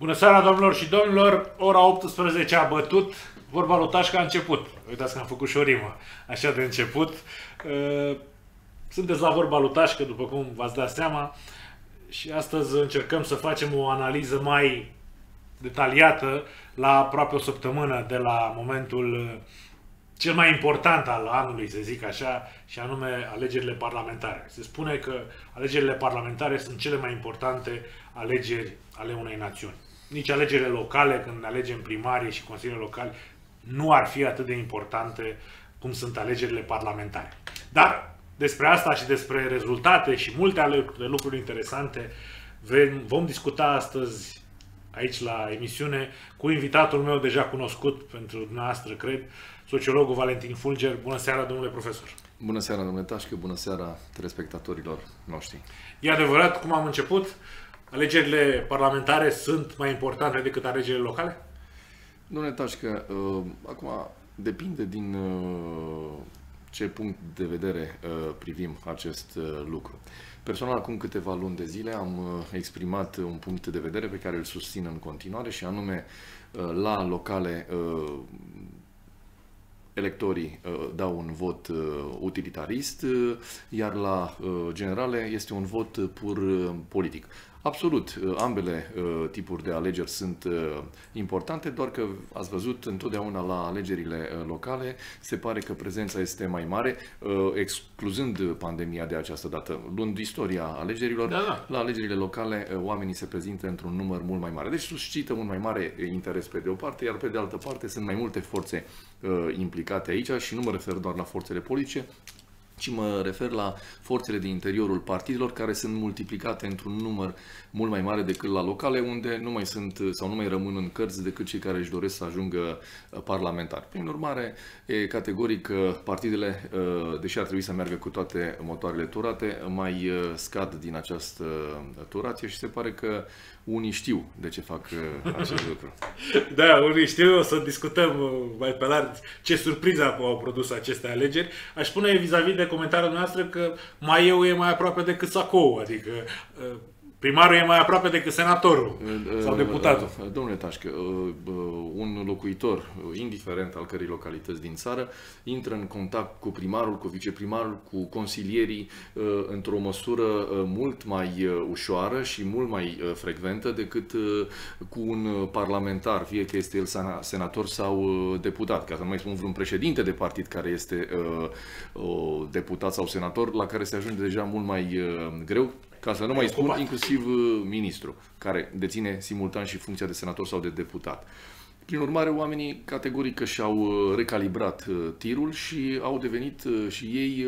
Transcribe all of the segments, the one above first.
Bună seara, domnilor și domnilor! Ora 18 a bătut, vorba lui Tașca a început. Uitați că am făcut și o rimă, așa de început. Uh, sunteți la vorba lui Tașca, după cum v-ați dat seama, și astăzi încercăm să facem o analiză mai detaliată la aproape o săptămână de la momentul cel mai important al anului, să zic așa, și anume alegerile parlamentare. Se spune că alegerile parlamentare sunt cele mai importante alegeri ale unei națiuni. Nici alegerile locale, când alegem primarie și consiliile locale, nu ar fi atât de importante cum sunt alegerile parlamentare. Dar despre asta și despre rezultate și multe alte lucruri interesante vom discuta astăzi aici la emisiune cu invitatul meu deja cunoscut pentru dumneavoastră, cred, sociologul Valentin Fulger. Bună seara, domnule profesor! Bună seara, domnule Tașcă, bună seara telespectatorilor noștri. E adevărat, cum am început, alegerile parlamentare sunt mai importante decât alegerile locale? Domnule Tașcă, uh, acum depinde din uh, ce punct de vedere uh, privim acest uh, lucru. Personal, acum câteva luni de zile am uh, exprimat un punct de vedere pe care îl susțin în continuare și anume uh, la locale uh, electorii uh, dau un vot uh, utilitarist, uh, iar la generale este un vot pur politic. Absolut, ambele tipuri de alegeri sunt importante, doar că ați văzut întotdeauna la alegerile locale se pare că prezența este mai mare, excluzând pandemia de această dată. Luând istoria alegerilor, da, da. la alegerile locale oamenii se prezintă într-un număr mult mai mare. Deci suscită un mai mare interes pe de o parte, iar pe de altă parte sunt mai multe forțe uh, implicate aici și nu mă refer doar la forțele politice, ci mă refer la forțele din interiorul partidelor care sunt multiplicate într-un număr mult mai mare decât la locale, unde nu mai sunt sau nu mai rămân în cărți decât cei care își doresc să ajungă uh, parlamentari. Prin urmare, e categoric că partidele, uh, deși ar trebui să meargă cu toate motoarele turate, mai uh, scad din această turație și se pare că unii știu de ce fac acest lucru. Da, unii știu, o să discutăm mai pe larg ce surpriză au produs aceste alegeri. Aș spune vis-a-vis de comentariul noastră că mai eu e mai aproape decât Sacou, adică Primarul e mai aproape decât senatorul sau deputatul. Domnule Tașcă, un locuitor, indiferent al cărei localități din țară, intră în contact cu primarul, cu viceprimarul, cu consilierii într-o măsură mult mai ușoară și mult mai frecventă decât cu un parlamentar, fie că este el senator sau deputat. Ca să nu mai spun vreun președinte de partid care este deputat sau senator, la care se ajunge deja mult mai greu ca să nu mai spun inclusiv uh, ministru, care deține simultan și funcția de senator sau de deputat. Prin urmare, oamenii categoric și-au uh, recalibrat uh, tirul și au devenit uh, și ei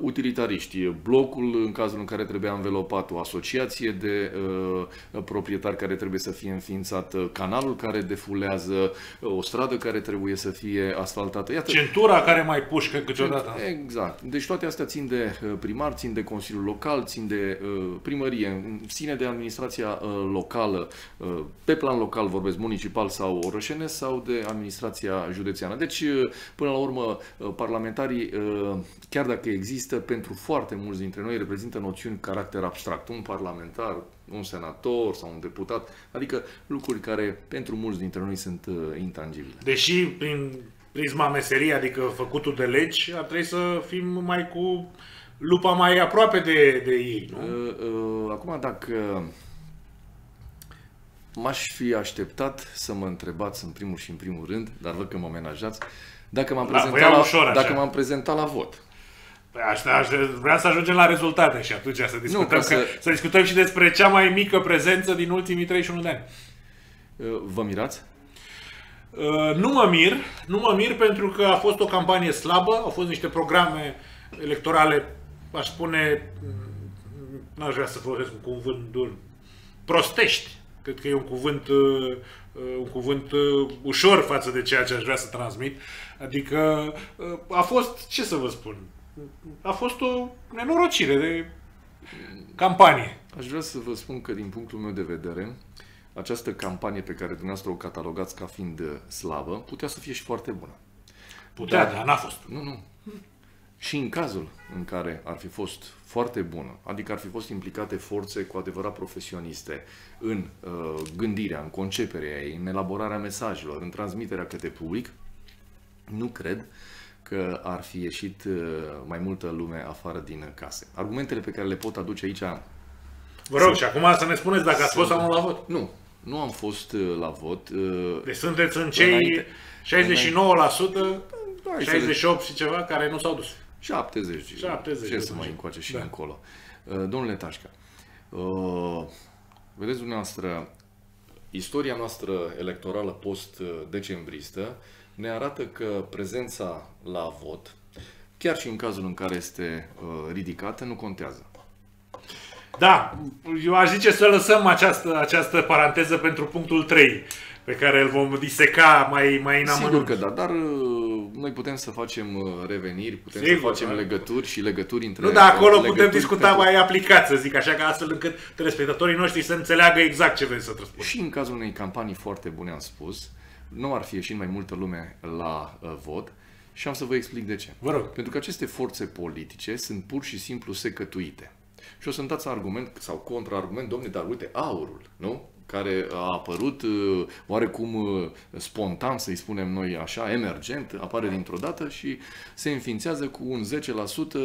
utilitariști. Blocul, în cazul în care trebuia învelopat o asociație de proprietari care trebuie să fie înființat, canalul care defulează, o stradă care trebuie să fie asfaltată. Iată. Centura care mai pușcă câteodată. Exact. Deci toate astea țin de primar, țin de Consiliul Local, țin de primărie, în sine de administrația locală, pe plan local vorbesc municipal sau orăș orășene sau de administrația județeană. Deci, uh, până la urmă, uh, parlamentarii, uh, chiar dacă există, pentru foarte mulți dintre noi reprezintă noțiuni caracter abstract. Un parlamentar, un senator sau un deputat, adică lucruri care pentru mulți dintre noi sunt intangibile. Deși prin prisma meserii, adică făcutul de legi, ar trebui să fim mai cu lupa mai aproape de, de ei, nu? Acum, dacă m-aș fi așteptat să mă întrebați în primul și în primul rând, dar văd că mă menajați, dacă m-am, da, prezentat, la, ușor, dacă m-am prezentat la vot. Păi așa, așa, vreau să ajungem la rezultate și atunci să discutăm, nu, că, să... să discutăm și despre cea mai mică prezență din ultimii 31 de ani. Uh, vă mirați? Uh, nu mă mir, nu mă mir pentru că a fost o campanie slabă, au fost niște programe electorale, aș spune, n-aș vrea să folosesc un cuvânt dur, prostești Cred că e un cuvânt, uh, uh, un cuvânt uh, ușor față de ceea ce aș vrea să transmit. Adică a fost, ce să vă spun, a fost o nenorocire de campanie. Aș vrea să vă spun că din punctul meu de vedere, această campanie pe care dumneavoastră o catalogați ca fiind slavă, putea să fie și foarte bună. Putea, dar, dar n-a fost. Nu, nu. Și în cazul în care ar fi fost foarte bună, adică ar fi fost implicate forțe cu adevărat profesioniste în uh, gândirea, în conceperea ei, în elaborarea mesajelor, în transmiterea către public, nu cred că ar fi ieșit uh, mai multă lume afară din case. Argumentele pe care le pot aduce aici... Vă rog, și acum să ne spuneți dacă ați fost sau nu la vot. Nu, nu am fost uh, la vot. uh, Deci sunteți în cei Înainte- 69%, Hai să 68 și ceva care nu s-au dus. 70. 70, Ce să totuși. mai încoace și Da. încolo. Uh, Domnule Tașca, uh, vedeți dumneavoastră, istoria noastră electorală post-decembristă ne arată că prezența la vot, chiar și în cazul în care este uh, ridicată, nu contează. Da, eu aș zice să lăsăm această, această paranteză pentru punctul 3, pe care îl vom diseca mai, mai în Sigur amănunt. că da, dar uh, noi putem să facem uh, reveniri, putem Sigur, să facem da. legături și legături între... Nu, dar acolo legături putem discuta pentru- mai aplicat, să zic așa, ca astfel încât telespectatorii noștri să înțeleagă exact ce vrem să răspund. Și în cazul unei campanii foarte bune, am spus, nu ar fi ieșit mai multă lume la uh, vot și am să vă explic de ce. Vă rog. Pentru că aceste forțe politice sunt pur și simplu secătuite. Și o să-mi dați argument sau contraargument, domne, dar uite, aurul, nu? Care a apărut uh, oarecum uh, spontan, să-i spunem noi așa, emergent, apare dintr-o dată și se înființează cu un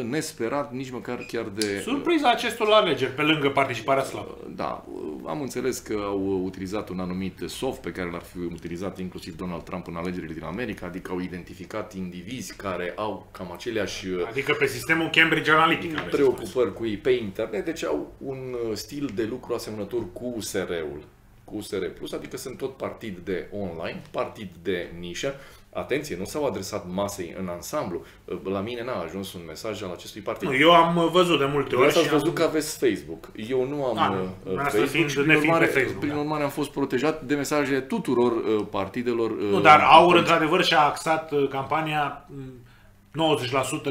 10% nesperat, nici măcar chiar de... Surpriza acestor alegeri, pe lângă participarea slabă. Da, am înțeles că au utilizat un anumit soft pe care l-ar fi utilizat inclusiv Donald Trump în alegerile din America, adică au identificat indivizi care au cam aceleași Adică pe sistemul Cambridge Analytica. vreți să spuneți. preocupări cu ei pe internet, deci au un uh, stil de lucru asemănător cu USR-ul, cu USR+, adică sunt tot partid de online, partid de nișă. Atenție, nu s-au adresat masei în ansamblu. Uh, La mine n-a ajuns un mesaj al acestui partid. Nu, eu am văzut de multe ori Vreau și să ați văzut am... că aveți Facebook. Eu nu am Da, nu. uh, Dumneavoastră Facebook fiind și prin nefiind urmare, pe Facebook, prin da. urmare am fost protejat de mesajele tuturor uh, partidelor. uh, Nu, dar Aur într-adevăr și-a axat uh, campania mm,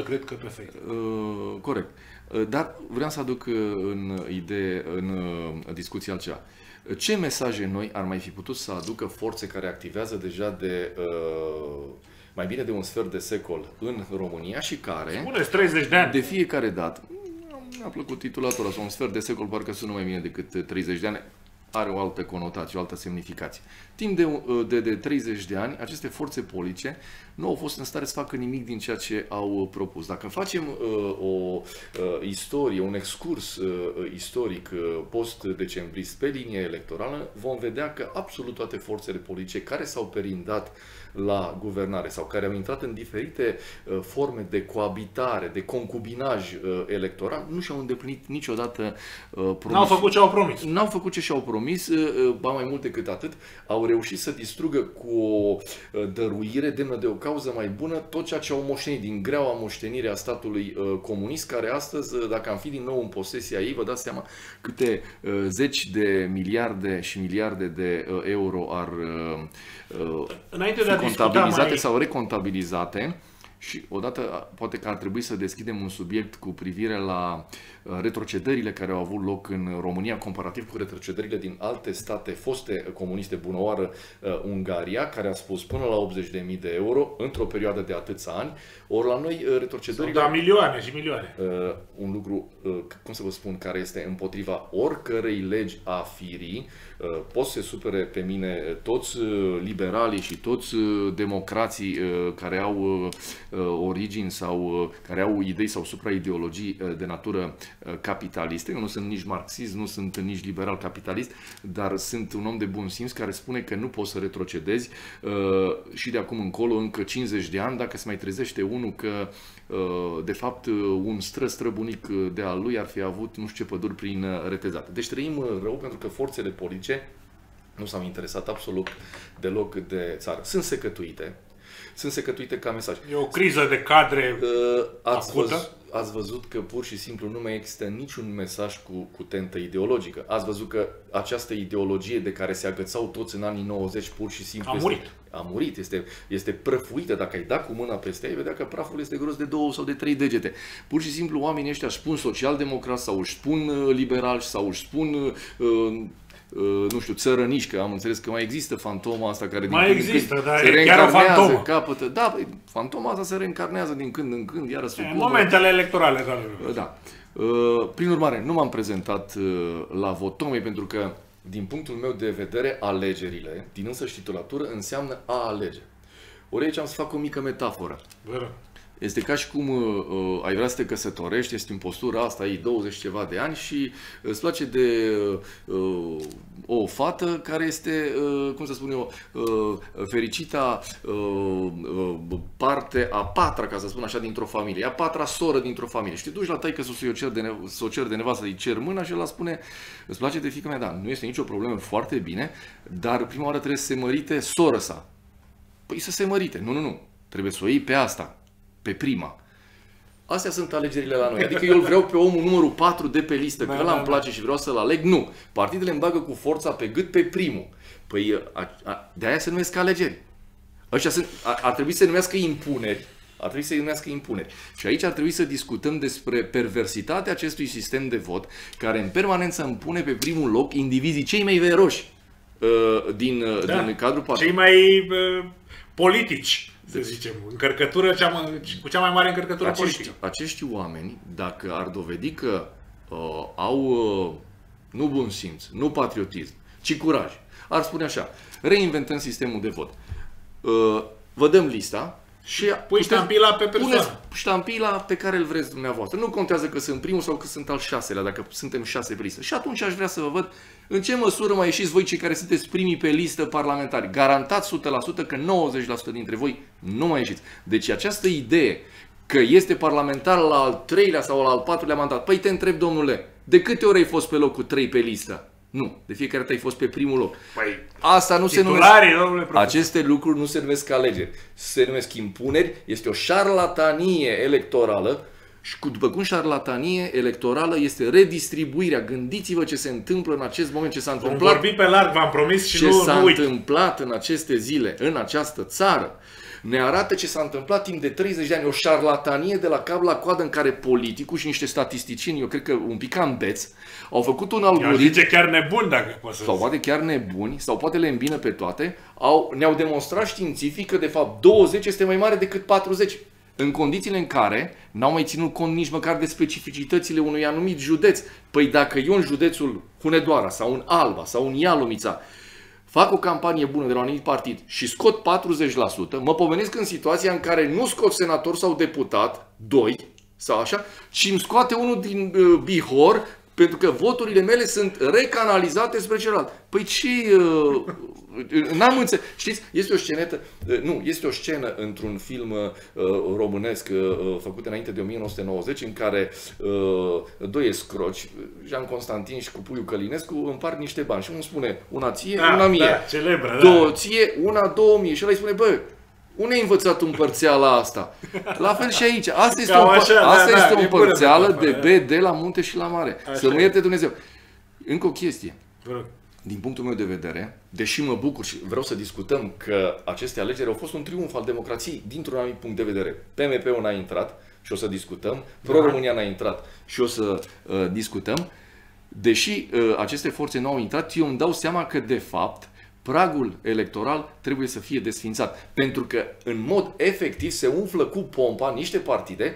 90% cred că pe Facebook. Uh, corect. Uh, Dar vreau să aduc uh, în idee, în uh, discuție altceva. Ce mesaje noi ar mai fi putut să aducă forțe care activează deja de uh, mai bine de un sfert de secol în România și care, Spuneți 30 de ani. de fiecare dată, mi-a plăcut titulatul ăla, sau un sfert de secol, parcă sună mai bine decât 30 de ani, are o altă conotație, o altă semnificație. Timp de, uh, de, de 30 de ani, aceste forțe politice nu au fost în stare să facă nimic din ceea ce au uh, propus. Dacă facem uh, o uh, istorie, un excurs uh, istoric uh, post-decembrist pe linie electorală, vom vedea că absolut toate forțele politice care s-au perindat la guvernare sau care au intrat în diferite uh, forme de coabitare, de concubinaj uh, electoral, nu și-au îndeplinit niciodată uh, promisiunea. N-au făcut ce au promis. N-au făcut ce și-au promis, uh, uh, ba mai mult decât atât, au reușit să distrugă cu o uh, dăruire demnă de o cauză mai bună tot ceea ce au moștenit din greaua moștenire a statului uh, comunist, care astăzi, uh, dacă am fi din nou în posesia ei, vă dați seama câte uh, zeci de miliarde și miliarde de uh, euro ar uh, uh, Înainte de fi a discuta contabilizate mai... sau recontabilizate. Și odată poate că ar trebui să deschidem un subiect cu privire la uh, retrocedările care au avut loc în România comparativ cu retrocedările din alte state foste comuniste bunăoară uh, Ungaria, care a spus până la 80.000 de euro într-o perioadă de atâția ani. Ori la noi uh, retrocedările Da, milioane și milioane. uh, un lucru, uh, cum să vă spun, care este împotriva oricărei legi a firii. Uh, pot să se supere pe mine uh, toți uh, liberalii și toți uh, democrații uh, care au uh, uh, origini sau uh, care au idei sau supraideologii uh, de natură uh, capitaliste. Eu nu sunt nici marxist, nu sunt nici liberal capitalist, dar sunt un om de bun simț care spune că nu poți să retrocedezi uh, și de acum încolo încă 50 de ani dacă se mai trezește unul că uh, de fapt uh, un stră străbunic uh, de al lui ar fi avut nu știu ce păduri prin uh, retezate. Deci trăim uh, rău pentru că forțele politice nu s-au interesat absolut deloc de țară. Sunt secătuite. Sunt secătuite ca mesaj. E o criză de cadre. Uh, Ați, Acută? văzut, ați văzut că pur și simplu nu mai există niciun mesaj cu, cu tentă ideologică. Ați văzut că această ideologie de care se agățau toți în anii 90 pur și simplu A este, murit. a murit, este, este prăfuită. Dacă ai dat cu mâna peste ea, ai vedea că praful este gros de două sau de trei degete. Pur și simplu oamenii ăștia își spun social-democrați sau își spun uh, liberali sau își spun uh, uh, nu știu, țărăniși, că am înțeles că mai există fantoma asta care din Mai când în există, când dar se e chiar o reîncarnează, fantomă. capătă. Da, băi, fantoma asta se reîncarnează din când în când, iară În sucubă. momentele electorale, doamne. Da. Uh, Prin urmare, nu m-am prezentat uh, la vot, tocmai pentru că, din punctul meu de vedere, alegerile, din însăși titulatură, înseamnă a alege. Ori aici am să fac o mică metaforă. Vă rog. Este ca și cum uh, uh, ai vrea să te căsătorești, ești în postura asta, ai 20 ceva de ani și îți place de uh, o fată care este, uh, cum să spun eu, uh, fericita uh, uh, parte a patra, ca să spun așa, dintr-o familie, a patra soră dintr-o familie. Și te duci la taică să o cer de, ne- să o cer de nevastă, îi cer mâna și el spune, îți place de fică mea? Da, nu este nicio problemă, foarte bine, dar prima oară trebuie să se mărite soră sa. Păi să se mărite. Nu, nu, nu. Trebuie să o iei pe asta. Pe prima. Astea sunt alegerile la noi. Adică eu îl vreau pe omul numărul 4 de pe listă, că Da, ăla da, îmi da. place și vreau să-l aleg. Nu. Partidele îmi bagă cu forța pe gât pe primul. Păi a, a, de aia se numesc alegeri. Ăștia sunt, ar, ar trebui să se numească impuneri. Ar trebui să se numească impuneri. Și aici ar trebui să discutăm despre perversitatea acestui sistem de vot, care în permanență împune pe primul loc indivizii cei mai veroși uh, din, uh, Da. din cadrul Cei partidului. mai uh, politici, să zicem. Încărcătură, cea mai, cu cea mai mare încărcătură acești, politică. acești oameni, dacă ar dovedi că uh, au uh, nu bun simț, nu patriotism, ci curaj, ar spune așa, reinventăm sistemul de vot. Uh, vă dăm lista și Pui puteți- ștampila pe persoană. Puneți ștampila pe care îl vreți dumneavoastră. Nu contează că sunt primul sau că sunt al șaselea, dacă suntem șase pe listă. Și atunci aș vrea să vă văd în ce măsură mai ieșiți voi cei care sunteți primii pe listă parlamentari. Garantat 100% că 90% dintre voi nu mai ieșiți. Deci această idee că este parlamentar la al treilea sau la al patrulea mandat. Păi te întreb, domnule, de câte ori ai fost pe locul 3 pe listă? Nu, de fiecare dată ai fost pe primul loc. Păi, Asta nu se numește... titularii, domnule profesor. Aceste lucruri nu se numesc alegeri, se numesc impuneri, este o șarlatanie electorală și cu, după cum șarlatanie electorală este redistribuirea. Gândiți-vă ce se întâmplă în acest moment, ce s-a Vom întâmplat, vorbi pe larg, v-am promis și ce nu, s-a nu uit. întâmplat în aceste zile, în această țară. Ne arată ce s-a întâmplat timp de 30 de ani, o șarlatanie de la cap la coadă în care politicul și niște statisticieni, eu cred că un pic cam beți, au făcut un Eu aș algoritm zice chiar nebun dacă poți să sau zic. poate chiar nebuni, sau poate le îmbină pe toate, au, ne-au demonstrat științific că de fapt 20 este mai mare decât 40. În condițiile în care n-au mai ținut cont nici măcar de specificitățile unui anumit județ. Păi dacă eu în județul Hunedoara sau în Alba sau în Ialomița fac o campanie bună de la un anumit partid și scot 40%, mă pomenesc în situația în care nu scot senator sau deputat, doi, sau așa, și îmi scoate unul din uh, Bihor pentru că voturile mele sunt recanalizate spre celălalt. Păi ce... Uh, n-am înțeles. Știți, este o scenetă, uh, nu, este o scenă într-un film uh, românesc uh, făcut înainte de 1990 în care uh, doi escroci, Jean Constantin și cu Puiu Călinescu, împart niște bani și unul spune una ție, Da, una mie. da, celebră, Două da. ție, una, două mie. Și ăla îi spune, bă, unde ai învățat împărțeala asta? La fel și aici. Asta este, Cam o, așa, da, asta da, este o e bună împărțeală metaforă, de B de la munte și la mare. Așa Să mă e. ierte Dumnezeu. Încă o chestie. Vă rog. Din punctul meu de vedere, deși mă bucur și vreau să discutăm că aceste alegeri au fost un triumf al democrației dintr-un anumit punct de vedere. PMP-ul n-a intrat și o să discutăm, Pro-România n-a intrat și o să uh, discutăm. Deși uh, aceste forțe nu au intrat, eu îmi dau seama că, de fapt, pragul electoral trebuie să fie desfințat. Pentru că, în mod efectiv, se umflă cu pompa niște partide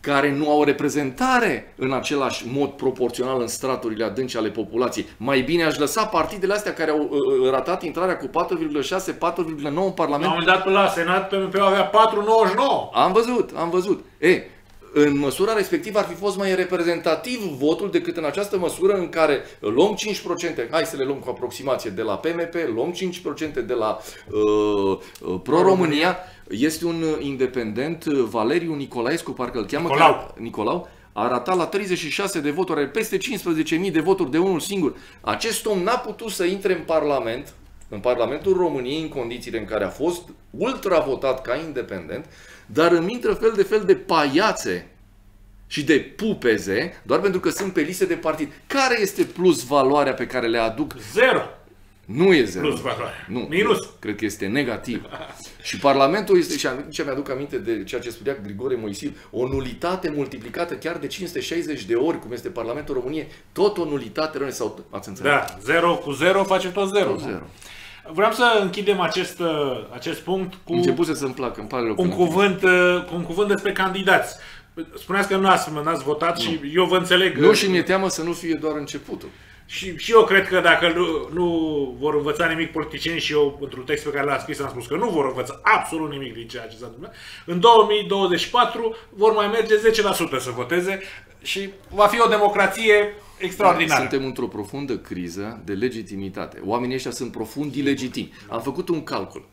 care nu au reprezentare în același mod proporțional în straturile adânci ale populației. Mai bine aș lăsa partidele astea care au uh, uh, ratat intrarea cu 4,6, 4,9 în La un Parlament. moment dat până la Senat, PMP-ul avea 4,99. Am văzut, am văzut. E, în măsura respectivă ar fi fost mai reprezentativ votul decât în această măsură în care luăm 5%, hai să le luăm cu aproximație de la PMP, luăm 5% de la uh, uh, Pro-România, este un uh, independent, uh, Valeriu Nicolaescu, parcă îl cheamă, Nicolau. care- Nicolau, a ratat la 36 de voturi, are peste 15.000 de voturi de unul singur. Acest om n-a putut să intre în Parlament, în Parlamentul României, în condițiile în care a fost ultra votat ca independent, dar îmi intră fel de fel de paiațe și de pupeze, doar pentru că sunt pe liste de partid. Care este plus valoarea pe care le aduc Zero. Nu e zero. Plus valoare. Nu. Minus. Cred că este negativ. și Parlamentul este, și ce mi-aduc aminte de ceea ce spunea Grigore Moisil, o nulitate multiplicată chiar de 560 de ori, cum este Parlamentul României, tot o nulitate rămâne sau ați înțeles? Da, 0 cu 0 face tot 0. Tot zero. Vreau să închidem acest, uh, acest punct cu Începuse să-mi placă, îmi pare rău. că un nu- cuvânt, uh, cu un cuvânt despre candidați. Spuneați că nu ați, n-ați votat și eu vă înțeleg. Nu și mi-e teamă să nu fie doar începutul. Și, și eu cred că dacă nu, nu vor învăța nimic politicieni și eu, într-un text pe care l-am scris, am spus că nu vor învăța absolut nimic din ceea ce s-a întâmplat, în 2024 vor mai merge 10% să voteze și va fi o democrație extraordinară. Suntem într-o profundă criză de legitimitate. Oamenii ăștia sunt profund ilegitimi. Am făcut un calcul.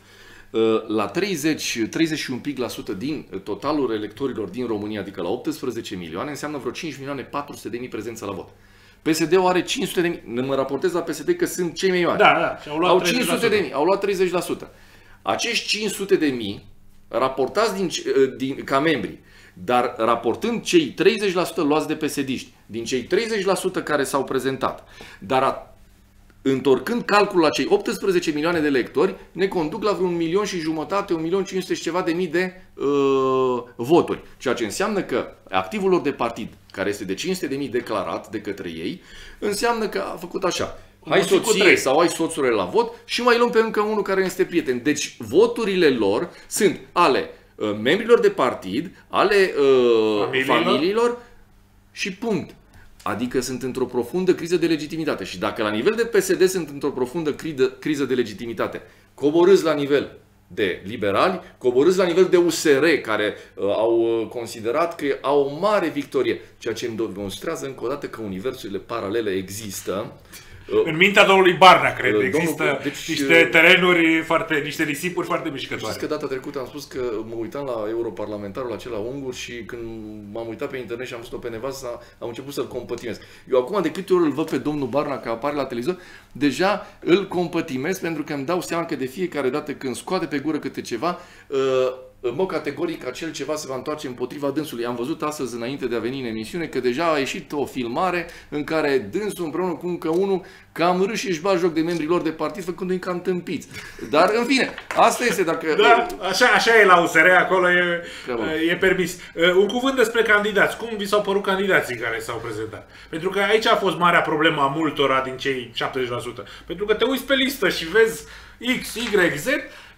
Uh, La 30, 30 și un pic la sută din totalul electorilor din România, adică la 18 milioane, înseamnă vreo 5 milioane 400 de mii prezență la vot. PSD-ul are 500 de mii. Mă raportez la PSD că sunt cei mai mari. Da, da, și au luat au 30%. 500 de mii, au luat 30%. Acești 500 de mii, raportați din, uh, din, ca membri, dar raportând cei 30% luați de psd din cei 30% care s-au prezentat, dar a, întorcând calculul la cei 18 milioane de lectori, ne conduc la vreun milion și jumătate, un milion 500 și ceva de mii de uh, voturi. Ceea ce înseamnă că activul lor de partid, care este de 500 de mii declarat de către ei, înseamnă că a făcut așa. Hai Mulțit cu soție trei. sau ai soțurile la vot și mai luăm pe încă unul care este prieten. Deci voturile lor sunt ale uh, membrilor de partid, ale uh, Familiilor. familiilor și punct. Adică sunt într-o profundă criză de legitimitate. Și dacă la nivel de PSD sunt într-o profundă criză, criză de legitimitate, coborâți la nivel de liberali, coborâți la nivel de USR, care uh, au uh, considerat că au o mare victorie, ceea ce îmi demonstrează încă o dată că universurile paralele există. Uh, În mintea domnului Barna, cred, Domnul- există deci, niște terenuri foarte, niște risipuri foarte mișcătoare. Știți că data trecută am spus că mă uitam la europarlamentarul acela ungur și când m-am uitat pe internet și am văzut-o pe nevasta, am început să-l compătimesc. Eu acum de câte ori îl văd pe domnul Barna că apare la televizor, deja îl compătimesc pentru că îmi dau seama că de fiecare dată când scoate pe gură câte ceva, uh, în mod categoric acel ceva se va întoarce împotriva dânsului. Am văzut astăzi înainte de a veni în emisiune că deja a ieșit o filmare în care dânsul împreună cu încă unul cam râși și își bat joc de membrii lor de partid făcându-i cam tâmpiți. Dar în fine, asta este dacă... Da, așa, așa e la USR, acolo e, Bravo. e permis. Uh, Un cuvânt despre candidați. Cum vi s-au părut candidații care s-au prezentat? Pentru că aici a fost marea problemă a multora din cei 70%. Pentru că te uiți pe listă și vezi X, Y, Z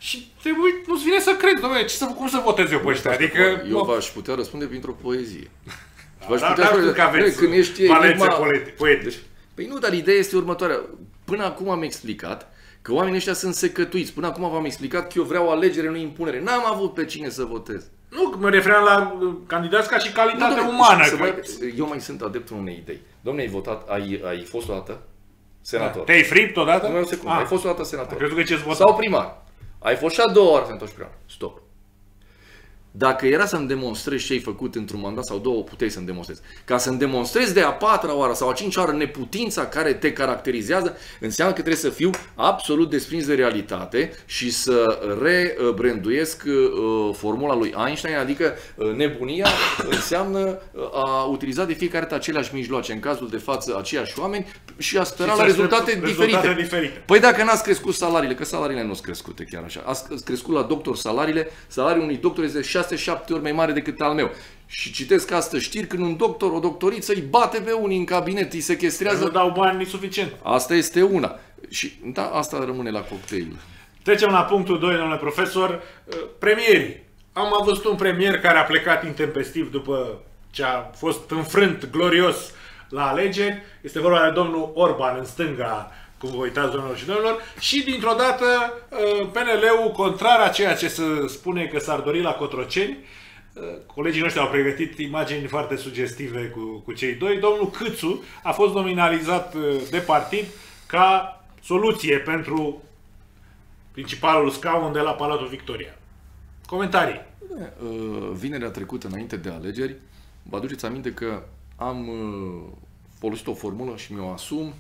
și te uiți, nu-ți vine să crezi, domnule, ce să, cum să votez eu pe ăștia? Adică, eu mă, v-aș putea răspunde printr-o poezie. V-aș dar, putea dar spune- că aveți când ești valențe enigma- poete- poetici. Păi nu, dar ideea este următoarea. Până acum am explicat că oamenii ăștia sunt secătuiți. Până acum v-am explicat că eu vreau o alegere, nu impunere. N-am avut pe cine să votez. Nu, mă refeream la uh, candidați ca și calitate domnule, umană. să că- mai- eu mai sunt adeptul unei idei. Domnule, ai votat, ai, ai fost o dată senator. Te-ai fript odată? Nu mai o secundă, Ah, ai fost o dată am senator. crezut că ce-ți vota. Sau primar. Ai fost și a doua oară senator și primar. Stop. Dacă era să-mi demonstrezi ce ai făcut într-un mandat sau două, puteai să-mi demonstrezi. Ca să-mi demonstrezi de a patra oară sau a cincea oară neputința care te caracterizează, înseamnă că trebuie să fiu absolut desprins de realitate și să rebranduiesc uh, formula lui Einstein, adică uh, nebunia înseamnă uh, a utiliza de fiecare dată aceleași mijloace, în cazul de față aceiași oameni și a spera Și la să rezultate aștept diferite. rezultate diferite. Păi dacă n-ați crescut salariile, că salariile nu sunt crescute chiar așa. Ați crescut la doctor salariile, salariul unui doctor este 6-7 ori mai mare decât al meu. Și citesc astăzi știri când un doctor, o doctoriță îi bate pe unii în cabinet, îi Nu sequestrează. dau bani suficient. Asta este una. Și da, asta rămâne la cocktail. Trecem la punctul 2, domnule profesor. Uh, Premierii. Am văzut un premier care a plecat intempestiv după ce a fost înfrânt glorios la alegeri. Este vorba de domnul Orban în stânga, cum vă uitați, domnilor și domnilor. Și dintr-o dată uh, PNL-ul, contrar a ceea ce se spune că s-ar dori la Cotroceni, uh, Colegii noștri au pregătit imagini foarte sugestive cu, cu cei doi. Domnul Câțu a fost nominalizat uh, de partid ca soluție pentru principalul scaun de la Palatul Victoria. Comentarii. Uh, Vinerea trecută, înainte de alegeri, vă aduceți aminte că am uh, folosit o formulă și mi-o asum.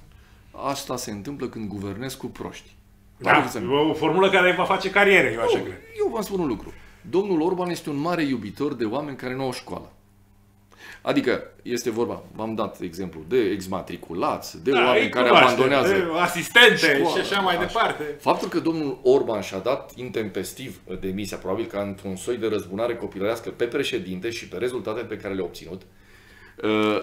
Asta se întâmplă când guvernez cu proști. Vă Da, aduceți aminte? o formulă care va face carieră, eu așa Nu, cred. Eu vă spun un lucru. Domnul Orban este un mare iubitor de oameni care nu au școală. Adică este vorba, v-am dat exemplu, de exmatriculați, de Da, oameni îi care cunoaște, abandonează de asistente școala, și așa mai așa. departe. Faptul că domnul Orban și-a dat intempestiv demisia, probabil ca într-un soi de răzbunare copilărească pe președinte și pe rezultatele pe care le-a obținut, uh,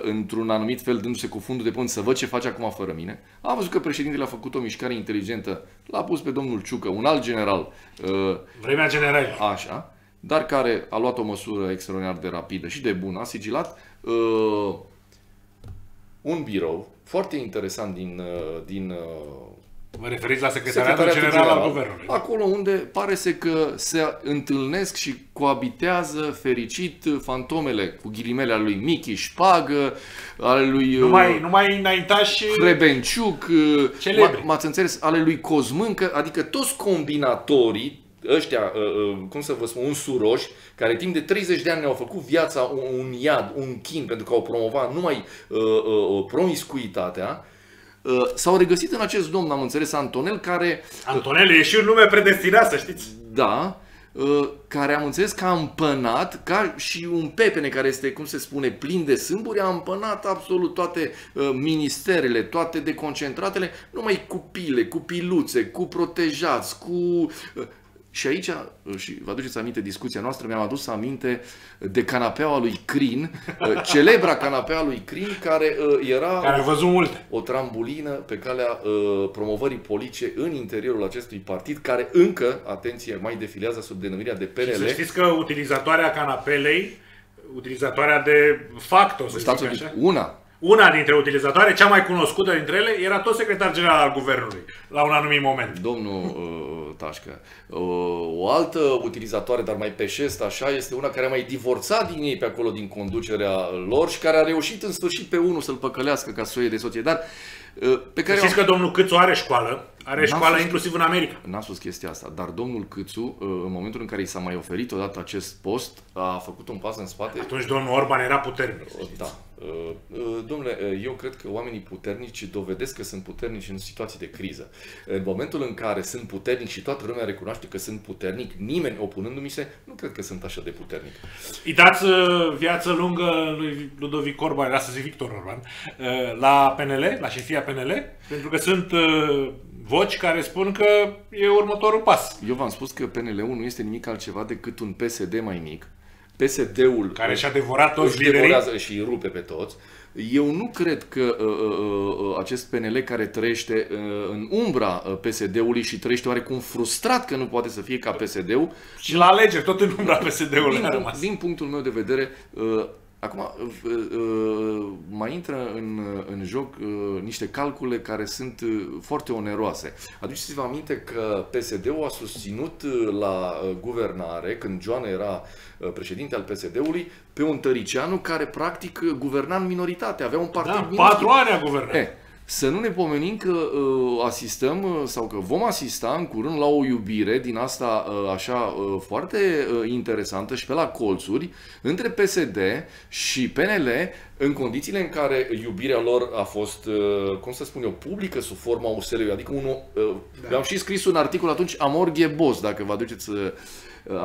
într-un anumit fel dându-se cu fundul de pământ să văd ce face acum fără mine. Am văzut că președintele a făcut o mișcare inteligentă, l-a pus pe domnul Ciucă, un alt general, uh, Vremea generală. așa, dar care a luat o măsură extraordinar de rapidă și de bună, a sigilat uh, un birou foarte interesant din, uh, din uh, Vă referiți la Secretariatul Secretariatul General, al General, Guvernului. Acolo unde pare să că se întâlnesc și coabitează fericit fantomele cu ghilimele ale lui Michi Șpagă, ale lui uh, Numai, numai înaintași Hrebenciuc, uh, Celebri. m- m-ați înțeles, ale lui Cosmâncă, adică toți combinatorii, ăștia, uh, uh, cum să vă spun, un suroși, care timp de 30 de ani ne-au făcut viața un, un iad, un chin, pentru că au promovat numai uh, uh, promiscuitatea, uh, s-au regăsit în acest domn, am înțeles, Antonel, care Antonel e și un nume predestinat, să știți. da, uh, care am înțeles că a împănat, ca și un pepene care este, cum se spune, plin de sâmburi, a împănat absolut toate uh, ministerele, toate deconcentratele, numai cu pile, cu piluțe, cu protejați, cu... uh, Și aici, uh, și vă aduceți aminte discuția noastră, mi-am adus aminte de canapeaua lui Crin, uh, celebra canapea lui Crin, care uh, era Care a văzut multe. o trambulină pe calea uh, promovării politice în interiorul acestui partid, care încă, atenție, mai defilează sub denumirea de Și să PNL. știți că utilizatoarea canapelei, utilizatoarea de facto, să Stați zic un pic. așa, Una, una dintre utilizatoare, cea mai cunoscută dintre ele, era tot secretar general al guvernului, la un anumit moment. domnul uh, Tașcă, uh, o altă utilizatoare, dar mai pe șest, așa, este una care a mai divorțat din ei pe acolo, din conducerea lor și care a reușit în sfârșit pe unul să-l păcălească ca să o iei de soție. Dar uh, pe care Știți că domnul Câțu are școală, are N-am școală fost- inclusiv în America. N-am spus chestia asta, dar domnul Câțu, uh, în momentul în care i s-a mai oferit odată acest post, a făcut un pas în spate Atunci domnul Orban era puternic. să știți. Da. Uh, uh, Domnule, uh, eu cred că oamenii puternici dovedesc că sunt puternici în situații de criză. În momentul în care sunt puternici și toată lumea recunoaște că sunt puternic, nimeni opunându-mi se, nu cred că sunt așa de puternic. Îi dați uh, viață lungă lui Ludovic Orban, era să zic Victor Orban, uh, la PNL, la șefia PNL, pentru că sunt uh, voci care spun că e următorul pas. Eu v-am spus că PNL-ul nu este nimic altceva decât un PSD mai mic. PSD-ul Care și-a devorat toți își liderii. devorează și îi rupe pe toți. Eu nu cred că uh, uh, uh, acest PNL care trăiește uh, în umbra uh, PSD-ului și trăiește oarecum frustrat că nu poate să fie ca PSD-ul, Și la alegeri, tot în umbra PSD-ului din, a punct, rămas. din punctul meu de vedere, uh, acum uh, uh, mai intră în, în joc uh, niște calcule care sunt uh, foarte oneroase. Aduceți-vă aminte că PSD-ul a susținut uh, la uh, guvernare, când Joana era uh, președinte al PSD-ului, pe un Tăricianu care practic uh, guverna în minoritate, avea un partid Da, minuscul. patru ani a guvernat. E, să nu ne pomenim că uh, asistăm uh, sau că vom asista în curând la o iubire din asta uh, așa uh, foarte uh, interesantă și pe la colțuri între PSD și PNL în condițiile în care iubirea lor a fost, uh, cum să spun eu, publică sub forma USL-ului, adică unul, uh, da. am și scris un articol atunci, Amor Ghebos, dacă vă aduceți uh,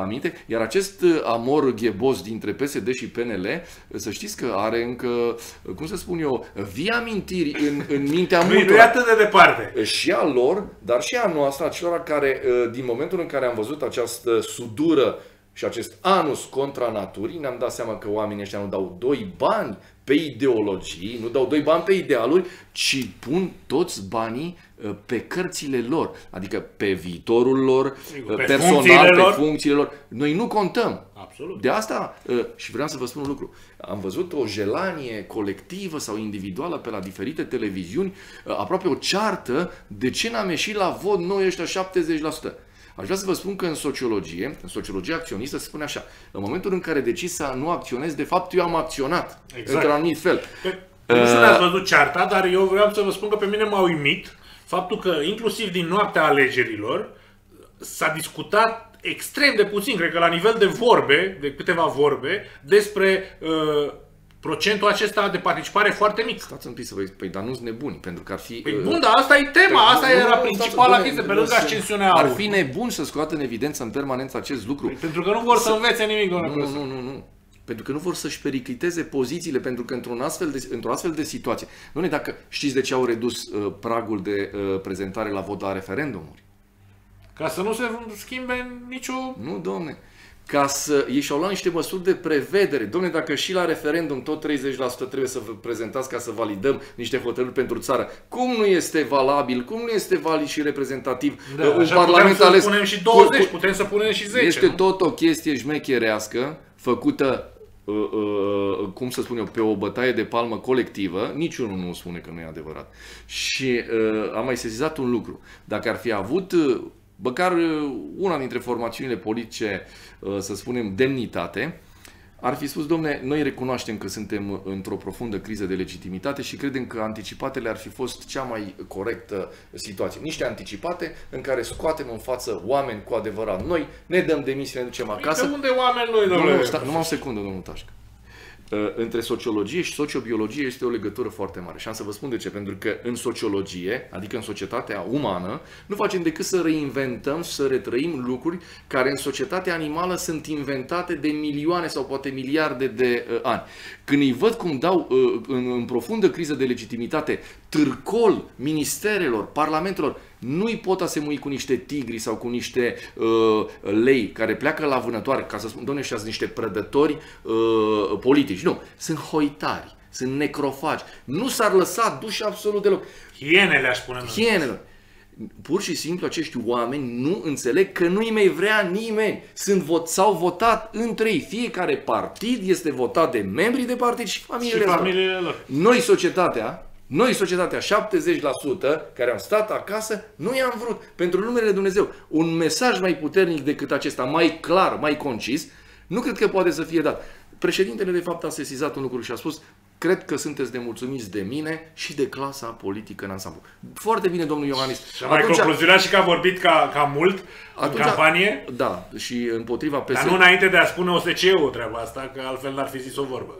aminte, iar acest uh, amor ghebos dintre PSD și PNL, uh, să știți că are încă, uh, cum să spun eu, vii amintiri în, în mintea Nu, nu e multora atât de departe. și a lor, dar și a noastră, a celor care, uh, din momentul în care am văzut această sudură și acest anus contra naturii, ne-am dat seama că oamenii ăștia nu dau doi bani pe ideologii, nu dau doi bani pe idealuri, ci pun toți banii uh, pe cărțile lor, adică pe viitorul lor, Sigur, uh, pe personal, funcțiile pe lor. funcțiile lor. Noi nu contăm. Absolut. De asta, uh, și vreau să vă spun un lucru, am văzut o jelanie colectivă sau individuală pe la diferite televiziuni, uh, aproape o ceartă, de ce n-am ieșit la vot noi ăștia 70%. Aș vrea să vă spun că în sociologie, în sociologia acționistă se spune așa, în momentul în care decizi să nu acționezi, de fapt eu am acționat, Exact. într-un anumit fel. Pe, nu știu dacă ați văzut cearta, dar eu vreau să vă spun că pe mine m-a uimit faptul că inclusiv din noaptea alegerilor s-a discutat extrem de puțin, cred că la nivel de vorbe, de câteva vorbe, despre uh, procentul acesta de participare foarte mic. Stați un pic să vă păi, dar nu-s nebuni, pentru că ar fi... Păi uh, bun, dar asta e tema, Păi, asta nu, era nu, principala stați- chestie, pe nu, lângă nu, ascensiunea Ar aur. fi nebun să scoată în evidență în permanență acest lucru. Pentru că nu vor să învețe nimic, domnule Nu, profesor. nu, nu, nu. Pentru că nu vor să-și pericliteze pozițiile, pentru că într-un astfel de, într-o astfel de situație. Nu dacă știți de ce au redus uh, pragul de uh, prezentare la vot la referendumuri. Ca să nu se schimbe nicio... Nu, domne ca să ei și-au luat niște măsuri de prevedere. Domne, dacă și la referendum tot 30% trebuie să vă prezentați ca să validăm niște hotărâri pentru țară, cum nu este valabil, cum nu este valid și reprezentativ da, un parlament putem ales... să punem și 20, putem să punem și 10. Este nu? tot o chestie șmecherească, făcută uh, uh, cum să spun eu, pe o bătaie de palmă colectivă, niciunul nu spune că nu e adevărat. Și uh, am mai sesizat un lucru. Dacă ar fi avut uh, măcar uh, una dintre formațiunile politice, uh, să spunem, demnitate, ar fi spus, domne, noi recunoaștem că suntem într-o profundă criză de legitimitate și credem că anticipatele ar fi fost cea mai corectă situație. Niște anticipate în care scoatem în față oameni cu adevărat noi, ne dăm demisia, ne ducem acasă. De unde oameni noi, domnule? Nu, sta, numai o secundă, domnul Tașcă. Uh, între sociologie și sociobiologie este o legătură foarte mare. Și am să vă spun de ce. Pentru că în sociologie, adică în societatea umană, nu facem decât să reinventăm, să retrăim lucruri care în societatea animală sunt inventate de milioane sau poate miliarde de uh, ani. Când îi văd cum dau uh, în, în profundă criză de legitimitate târcol ministerelor, parlamentelor, nu-i pot asemui cu niște tigri sau cu niște uh, lei care pleacă la vânătoare, ca să spun, doamne, și niște prădători uh, politici. Nu, sunt hoitari, sunt necrofagi. Nu s-ar lăsa duși absolut deloc. Hienele, aș spune. Hienele. Pur și simplu acești oameni nu înțeleg că nu-i mai vrea nimeni. Sunt vot, s-au votat între ei. Fiecare partid este votat de membrii de partid și familiile, și familiile lor. Noi, societatea, noi, societatea, 70% care am stat acasă, nu i-am vrut. Pentru numele Dumnezeu. Un mesaj mai puternic decât acesta, mai clar, mai concis, nu cred că poate să fie dat. Președintele, de fapt, a sesizat un lucru și a spus cred că sunteți de mulțumiți de mine și de clasa politică în ansamblu. Foarte bine, domnul Iohannis. Și a mai atunci, concluzionat și că a vorbit ca, ca mult atunci, în campanie? Da, și împotriva PSD. Dar nu înainte de a spune OSCE-ul treaba asta, că altfel n-ar fi zis o vorbă.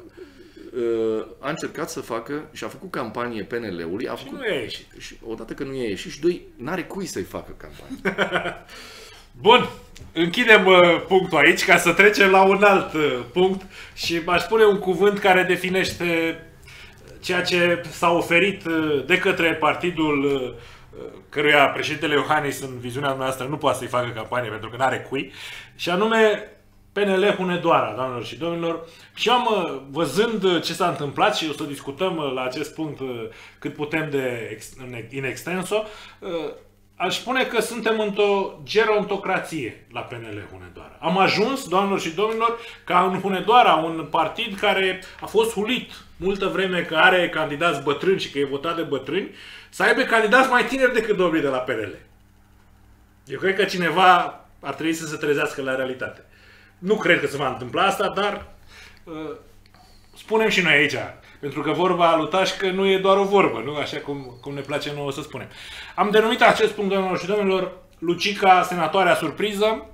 Uh, a încercat să facă și a făcut campanie PNL-ului. A și făcut, nu i-a ieșit. Și odată că nu i-a ieșit și doi, n-are cui să-i facă campanie. Bun, închidem uh, punctul aici ca să trecem la un alt uh, punct și aș spune un cuvânt care definește ceea ce s-a oferit uh, de către partidul uh, căruia președintele Iohannis în viziunea noastră nu poate să-i facă campanie pentru că nu are cui, și anume PNL Hunedoara, doamnelor și domnilor. Și am, uh, văzând uh, ce s-a întâmplat și o să discutăm uh, la acest punct cât putem de in extenso, aș spune că suntem într-o gerontocrație la PNL Hunedoara. Am ajuns, doamnelor și domnilor, ca în Hunedoara, un partid care a fost hulit multă vreme că are candidați bătrâni și că e votat de bătrâni, să aibă candidați mai tineri decât domnii de la PNL. Eu cred că cineva ar trebui să se trezească la realitate. Nu cred că se va întâmpla asta, dar uh, spunem și noi aici, pentru că vorba lui Tașcă nu e doar o vorbă, nu? Așa cum, cum ne place nouă să spunem. Am denumit acest punct, domnilor și domnilor, Lucica, senatoarea surpriză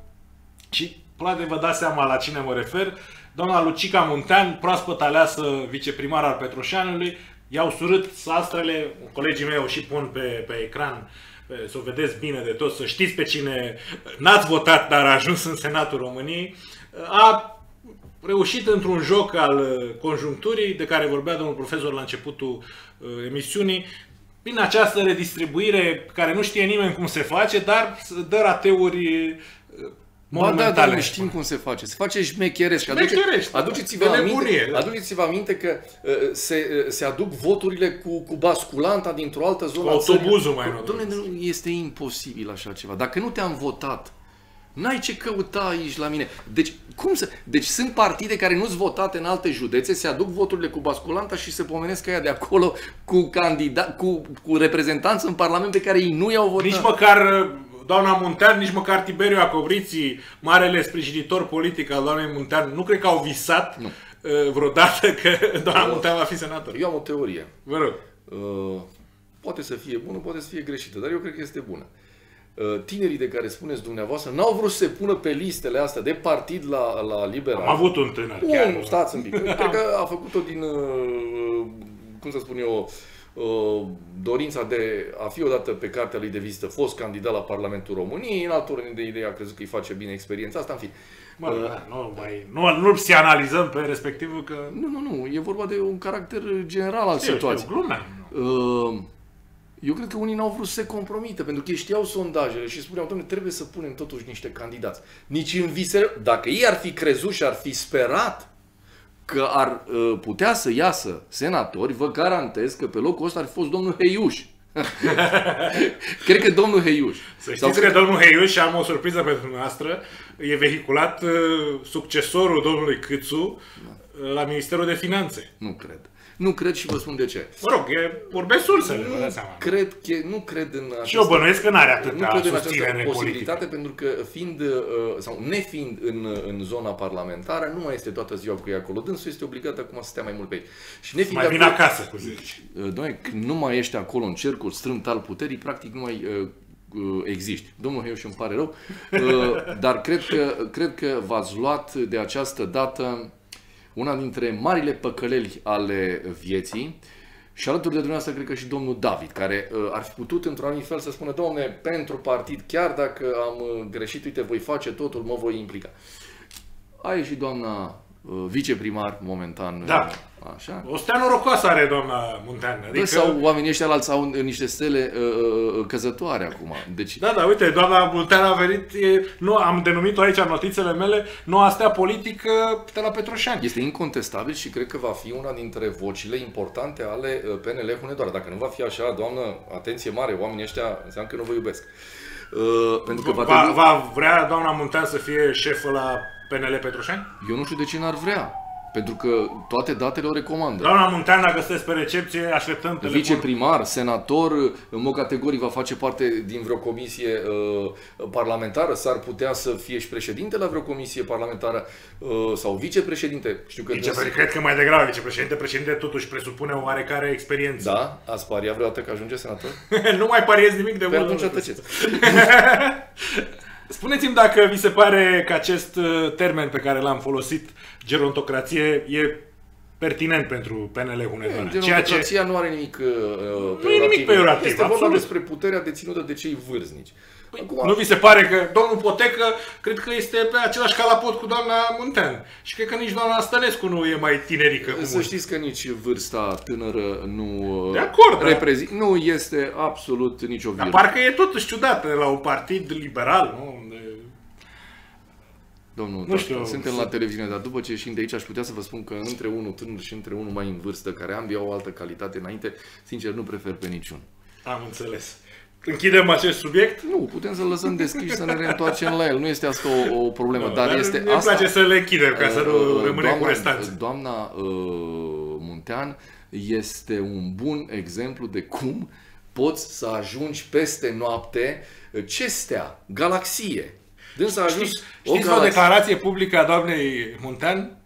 și poate vă dați seama la cine mă refer. Doamna Lucica Muntean, proaspăt aleasă viceprimar al Petroșanului, i-au surât sastrele, colegii mei o și pun pe, pe ecran să o vedeți bine de tot, să știți pe cine n-ați votat, dar a ajuns în Senatul României a reușit într-un joc al uh, conjuncturii, de care vorbea domnul profesor la începutul uh, emisiunii, prin această redistribuire care nu știe nimeni cum se face, dar dă rateuri uh, Ba da, dar nu știm cum se face. Se face șmecheresc. Aduce, aduceți-vă, aminte, aduceți-vă aminte că uh, se, uh, se aduc voturile cu, cu basculanta dintr-o altă zonă. Cu autobuzul mai nou. Domnule, este imposibil așa ceva. Dacă nu te-am votat, N-ai ce căuta aici la mine. Deci, cum să... Deci sunt partide care nu sunt votate în alte județe, se aduc voturile cu basculanta și se pomenesc că ea de acolo cu, candida, cu, cu reprezentanți în Parlament pe care ei nu i-au votat. Nici măcar doamna Muntean, nici măcar Tiberiu Acobriții, marele sprijinitor politic al doamnei Muntean, nu cred că au visat nu. Uh, vreodată că doamna uh, Muntean va fi senator. Eu am o teorie. Vă rog. Uh, poate să fie bună, poate să fie greșită, dar eu cred că este bună. Uh, Uh, tinerii de care spuneți dumneavoastră n-au vrut să se pună pe listele astea de partid la, la liberal. Am avut un tânăr. Un, chiar. stați un pic. Cred că a făcut-o din, uh, cum să spun eu, uh, dorința de a fi odată pe cartea lui de vizită fost candidat la Parlamentul României, în altă ordine de idei a crezut că îi face bine experiența asta, în fi. Mă, da, nu, mai, nu, nu analizăm pe respectivul că... Nu, nu, nu. E vorba de un caracter general al Știu, situației. știu, glumeam. Uh, Eu cred că unii n-au vrut să se compromită, pentru că ei știau sondajele și spuneau, domnule, trebuie să punem totuși niște candidați. Nici în visele... Dacă ei ar fi crezut și ar fi sperat că ar uh, putea să iasă senatori, vă garantez că pe locul ăsta ar fi fost domnul Heiuș. cred că domnul Heiuș. Să Sau știți că domnul Heiuș, și am o surpriză pentru dumneavoastră, e vehiculat uh, succesorul domnului Câțu uh, la Ministerul de Finanțe. Nu cred. Nu cred și vă spun de ce. Mă rog, e, vorbesc sursele, vă dați seama. Cred că, nu cred în Și eu bănuiesc că n-are nu atâta cred în această susținere politică. posibilitate pentru că fiind uh, sau nefiind în, în zona parlamentară, nu mai este toată ziua cu ei acolo. Dânsul este obligat acum să stea mai mult pe aici. Și nefiind Mai vin acolo- acasă, cu zici. Uh, Doamne, când nu mai ești acolo în cercul strâmt al puterii, practic nu mai uh, uh, existi. Domnul Heiu și îmi pare rău, uh, dar cred că, cred că v-ați luat de această dată una dintre marile păcăleli ale vieții și alături de dumneavoastră cred că și domnul David, care uh, ar fi putut într-un anumit fel să spună, domne, pentru partid, chiar dacă am uh, greșit, uite, voi face totul, mă voi implica. A ieșit doamna uh, viceprimar momentan. Da. uh, Așa. O stea norocoasă are doamna Munteanu. Adică... Adică, Sau oamenii ăștia alți au niște stele uh, uh, căzătoare acum. Deci, Da, da, uite, doamna Munteanu a venit, e, nu, am denumit-o aici în notițele mele, noua stea politică de la Petroșani. este incontestabil și cred că va fi una dintre vocile importante ale uh, PNL Hunedoara. Dacă nu va fi așa, doamnă, atenție mare, oamenii ăștia înseamnă că nu vă iubesc. Uh, pentru că va, Va, trebui... va vrea doamna Munteanu să fie șefă la PNL Petroșani? Eu nu știu de ce n-ar vrea. Pentru că toate datele o recomandă. Doamna Munteanu, dacă sunteți pe recepție, așteptăm telefon. Viceprimar, senator, în mod categoric va face parte din vreo comisie uh, parlamentară, s-ar putea să fie și președinte la vreo comisie parlamentară uh, sau vicepreședinte. Știu că Vicepre- cred că mai degrabă vicepreședinte, președinte totuși presupune o oarecare experiență. Da? Ați paria vreodată că ajunge senator? nu mai pariez nimic de Pe mult. atunci tăceți. Spuneți-mi dacă vi se pare că acest uh, termen pe care l-am folosit, gerontocrație, e pertinent pentru PNL Hunedoara. Ceea ce... Genocrația nu are nimic uh, Nu e nimic peiorativ, Este vorba absolut. despre puterea deținută de cei vârstnici. Acum, Nu vi se pare că domnul Potecă, cred că este pe același calapot cu doamna Muntean. Și cred că nici doamna Stănescu nu e mai tinerică cu Să mult. știți că nici vârsta tânără nu uh, De acord, da. reprezint, nu este absolut nicio Dar virgulă. parcă e totuși ciudat la un partid liberal, nu? Unde... Domnul, Nu știu, suntem sunt- la televiziune, dar după ce ieșim de aici aș putea să vă spun că între unul tânăr și între unul mai în vârstă, care ambii au o altă calitate înainte, sincer nu prefer pe niciun. Am înțeles. Închidem acest subiect? Nu, putem să-l lăsăm deschis și să ne reîntoarcem la el. Nu este asta o, o problemă, Nu, dar, este ne asta. place să le închidem ca să nu Uh, rămânem doamna, cu restanțe. Doamna uh, Muntean este un bun exemplu de cum poți să ajungi peste noapte uh, ce stea, galaxie. Dânsa a ajuns Știți, știți o declarație publică a doamnei Muntean?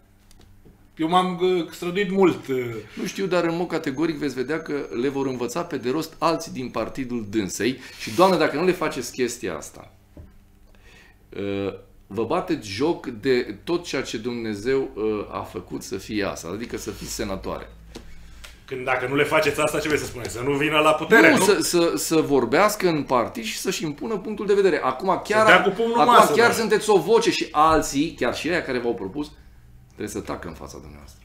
Eu m-am uh, străduit mult. uh, Nu știu, dar în mod categoric veți vedea că le vor învăța pe de rost alții din partidul dânsei și, doamne, dacă nu le faceți chestia asta, uh, vă bateți joc de tot ceea ce Dumnezeu uh, a făcut să fie asta, adică să fiți senatoare. Când dacă nu le faceți asta, ce vreți să spuneți? Să nu vină la putere, nu? nu, Să, să, să vorbească în partid și să-și impună punctul de vedere. Acum chiar, dea cu pumnul acum masă, chiar da. sunteți o voce și alții, chiar și ei care v-au propus, trebuie să tacă în fața dumneavoastră.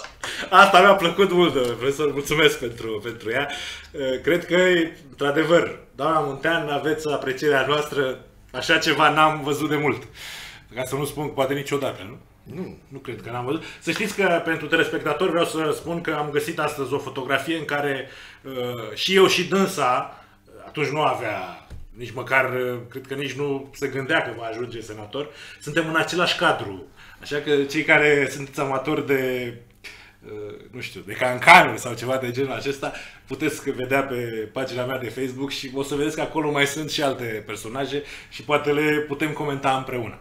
Asta mi-a plăcut mult, domnule profesor, mulțumesc pentru, pentru ea. Uh, Cred că, într-adevăr, doamna Muntean, aveți aprecierea noastră, așa ceva n-am văzut de mult. Ca să nu spun poate niciodată, nu? Nu. Nu cred că n-am văzut. Să știți că pentru telespectatori vreau să spun că am găsit astăzi o fotografie în care uh, și eu și dânsa, uh, atunci nu avea nici măcar, uh, cred că nici nu se gândea că va ajunge senator, suntem în același cadru. Așa că cei care sunteți amatori de uh, nu știu, de cancanuri sau ceva de genul acesta, puteți vedea pe pagina mea de Facebook și o să vedeți că acolo mai sunt și alte personaje și poate le putem comenta împreună.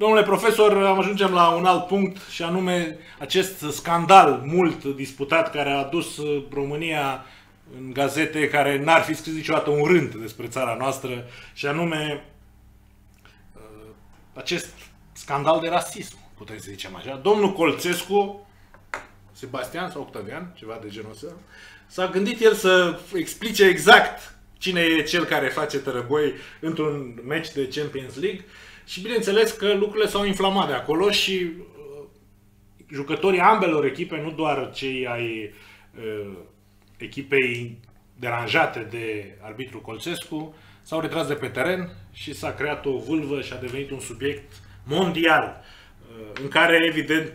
Domnule profesor, am ajungem la un alt punct și anume acest scandal mult disputat care a adus uh, România în gazete care n-ar fi scris niciodată un rând despre țara noastră și anume uh, acest scandal de rasism, putem să zicem așa. Domnul Colțescu, Sebastian sau Octavian, ceva de genul ăsta, s-a gândit el să explice exact cine e cel care face tărăboi într-un meci de Champions League și bineînțeles că lucrurile s-au inflamat de acolo și uh, jucătorii ambelor echipe, nu doar cei ai uh, echipei deranjate de arbitru Colțescu, s-au retras de pe teren și s-a creat o vâlvă și a devenit un subiect mondial, uh, în care, evident,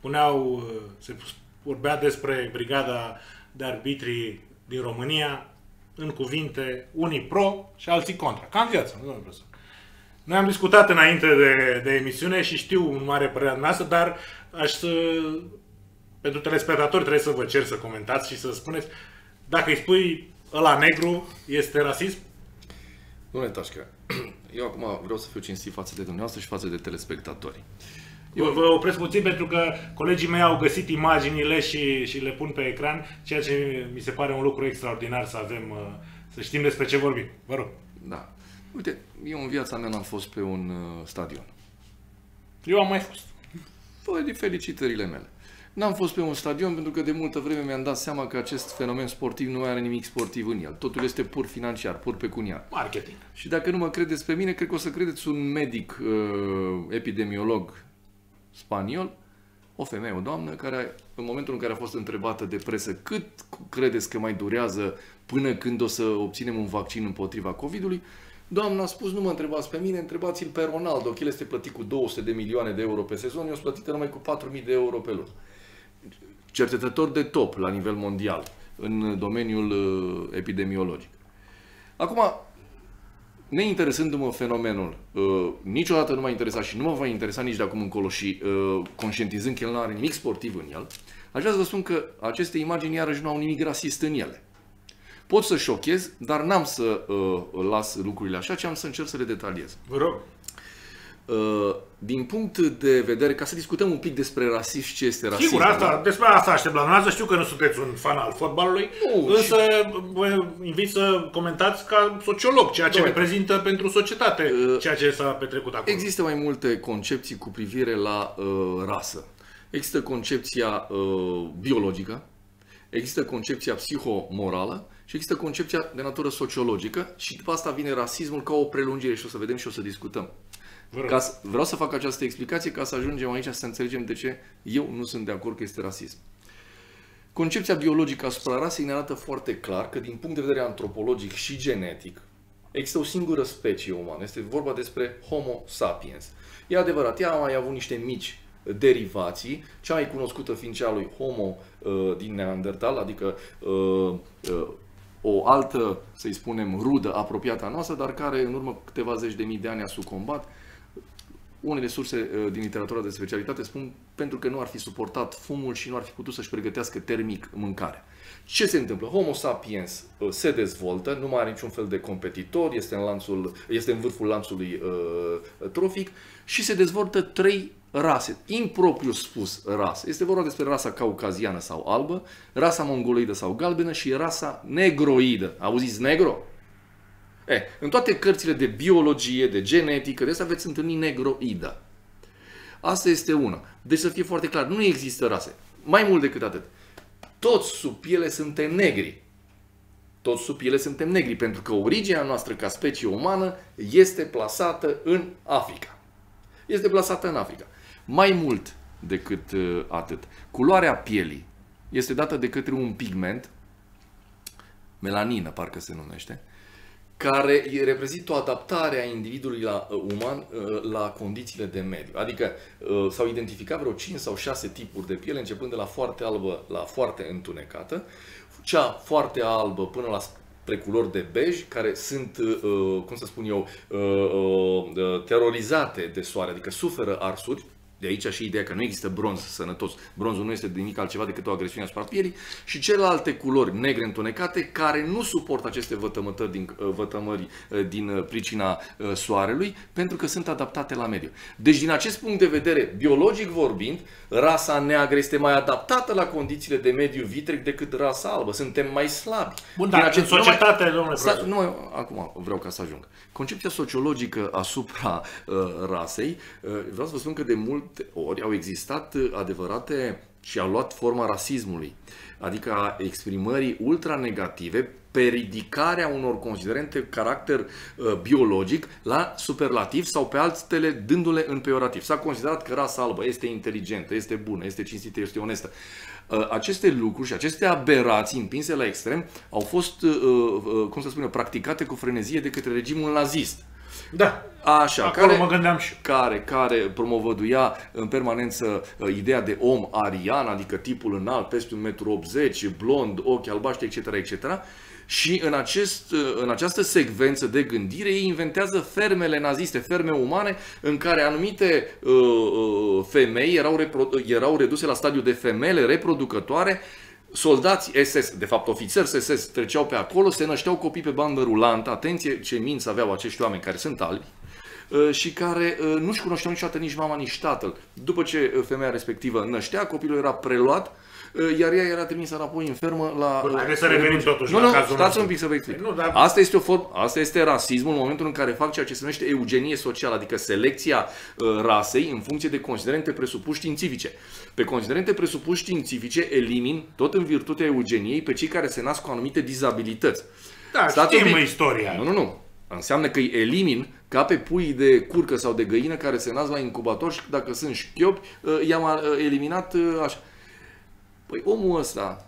puneau, uh, se vorbea despre brigada de arbitri din România în cuvinte, unii pro și alții contra. Ca în viață, nu domnule profesor. Noi am discutat înainte de, de emisiune și știu un mare părerea noastră, dar aș să, pentru telespectatori trebuie să vă cer să comentați și să spuneți dacă îi spui ăla negru, este rasism? Domnule Tașcă, eu acum vreau să fiu cinstit față de dumneavoastră și față de telespectatori. Eu vă opresc puțin pentru că colegii mei au găsit imaginile și, și le pun pe ecran, ceea ce mi se pare un lucru extraordinar să avem, uh, să știm despre ce vorbim. Vă rog. Da. Uite, eu în viața mea n-am fost pe un uh, stadion. Eu am mai fost. Păi, felicitările mele. N-am fost pe un stadion pentru că de multă vreme mi-am dat seama că acest fenomen sportiv nu are nimic sportiv în el. Totul este pur financiar, pur pecuniar. Marketing. Și dacă nu mă credeți pe mine, cred că o să credeți un medic uh, epidemiolog spaniol, o femeie, o doamnă, care în momentul în care a fost întrebată de presă cât credeți că mai durează până când o să obținem un vaccin împotriva COVID-ului, Doamna a spus, nu mă întrebați pe mine, întrebați-l pe Ronaldo, că el este plătit cu 200 de milioane de euro pe sezon, eu sunt plătită numai cu 4.000 de euro pe lună. Cercetător de top la nivel mondial în domeniul uh, epidemiologic. Acum, neinteresându-mă fenomenul, uh, niciodată nu m-a interesat și nu mă va interesa nici de acum încolo și uh, conștientizând că el nu are nimic sportiv în el, aș vrea să vă spun că aceste imagini iarăși nu au nimic rasist în ele. Pot să șochez, dar n-am să uh, las lucrurile așa, ci am să încerc să le detaliez. Vă rog. Uh, din punct de vedere, ca să discutăm un pic despre rasism și ce este rasism. Sigur, asta, da? despre asta aștept la dumneavoastră. Știu că nu sunteți un fan al fotbalului, nu, însă și... vă invit să comentați ca sociolog ceea ce Doamne. reprezintă pentru societate uh, ceea ce s-a petrecut acolo. Există mai multe concepții cu privire la uh, rasă. Există concepția uh, biologică, există concepția psihomorală și există concepția de natură sociologică și după asta vine rasismul ca o prelungire și o să vedem și o să discutăm. Ca să, vreau să fac această explicație ca să ajungem aici să înțelegem de ce eu nu sunt de acord că este rasism. Concepția biologică asupra rasei ne arată foarte clar că din punct de vedere antropologic și genetic există o singură specie umană. Este vorba despre Homo sapiens. E adevărat, ea a mai avut niște mici derivații, cea mai cunoscută fiind cea lui Homo uh, din Neandertal, adică uh, uh, o altă, să-i spunem, rudă apropiată a noastră, dar care în urmă câteva zeci de mii de ani a sucombat unele surse uh, din literatura de specialitate spun pentru că nu ar fi suportat fumul și nu ar fi putut să-și pregătească termic mâncarea. Ce se întâmplă? Homo sapiens uh, se dezvoltă, nu mai are niciun fel de competitor, este în, lanțul, este în vârful lanțului uh, trofic și se dezvoltă trei rase, impropriu spus rase. Este vorba despre rasa caucaziană sau albă, rasa mongoloidă sau galbenă și rasa negroidă. Auziți negro? E, în toate cărțile de biologie, de genetică, de asta veți întâlni negroida. Asta este una. Deci să fie foarte clar, nu există rase. Mai mult decât atât. Toți sub piele suntem negri. Toți sub piele suntem negri, pentru că originea noastră ca specie umană este plasată în Africa. Este plasată în Africa. Mai mult decât uh, atât. Culoarea pielii este dată de către un pigment, melanină parcă se numește, care reprezintă o adaptare a individului la, uh, uman uh, la condițiile de mediu. Adică uh, s-au identificat vreo 5 sau 6 tipuri de piele, începând de la foarte albă la foarte întunecată, cea foarte albă până la spre culori de bej, care sunt, cum să spun eu, terorizate de soare, adică suferă arsuri, de aici și ideea că nu există bronz sănătos. Bronzul nu este de nimic altceva decât o agresiune asupra pielii și celelalte culori negre întunecate care nu suportă aceste vătămări din, uh, vătămări uh, din uh, pricina soarelui pentru că sunt adaptate la mediu. Deci din acest punct de vedere, biologic vorbind, rasa neagră este mai adaptată la condițiile de mediu vitreg decât rasa albă. Suntem mai slabi. Bun, dar acest, în societate, numai, domnule profesor. Nu, acum vreau ca să ajung. Concepția sociologică asupra uh, rasei, uh, vreau să vă spun că de multe ori au existat uh, adevărate și au luat forma rasismului, adică a exprimării ultra negative pe ridicarea unor considerente caracter uh, biologic la superlativ sau pe altele dându-le în peorativ. S-a considerat că rasa albă este inteligentă, este bună, este cinstită, este onestă. Uh, aceste lucruri și aceste aberații împinse la extrem au fost, uh, uh, cum să spune, practicate cu frenezie de către regimul nazist. Da. Așa, Acolo care, mă gândeam și eu. care, care promovăduia în permanență uh, ideea de om arian, adică tipul înalt, peste 1,80 m, blond, ochi albaștri, etc., etc., și în, acest, uh, în această secvență de gândire ei inventează fermele naziste, ferme umane, în care anumite uh, uh, femei erau, repro- erau reduse la stadiu de femele reproducătoare, soldați SS, de fapt ofițeri SS, treceau pe acolo, se nășteau copii pe bandă rulantă, atenție ce minți aveau acești oameni care sunt albi, uh, și care uh, nu-și cunoșteau niciodată nici mama, nici tatăl. După ce uh, femeia respectivă năștea, copilul era preluat, uh, iar ea era trimisă înapoi în fermă la... Bun, uh, haideți să revenim totuși nu, la nu, cazul stați nostru. un pic să vă explic. Nu, dar- Asta este, o form, asta este rasismul în momentul în care fac ceea ce se numește eugenie socială, adică selecția uh, rasei în funcție de considerente presupuși științifice. Pe considerente presupuși științifice elimin, tot în virtutea eugeniei, pe cei care se nasc cu anumite dizabilități. Da, Stați un știm pic. istoria. Nu, nu, nu. Înseamnă că îi elimin ca pe pui de curcă sau de găină care se nasc la incubator și dacă sunt șchiopi, uh, i-am uh, eliminat uh, așa. Păi omul ăsta,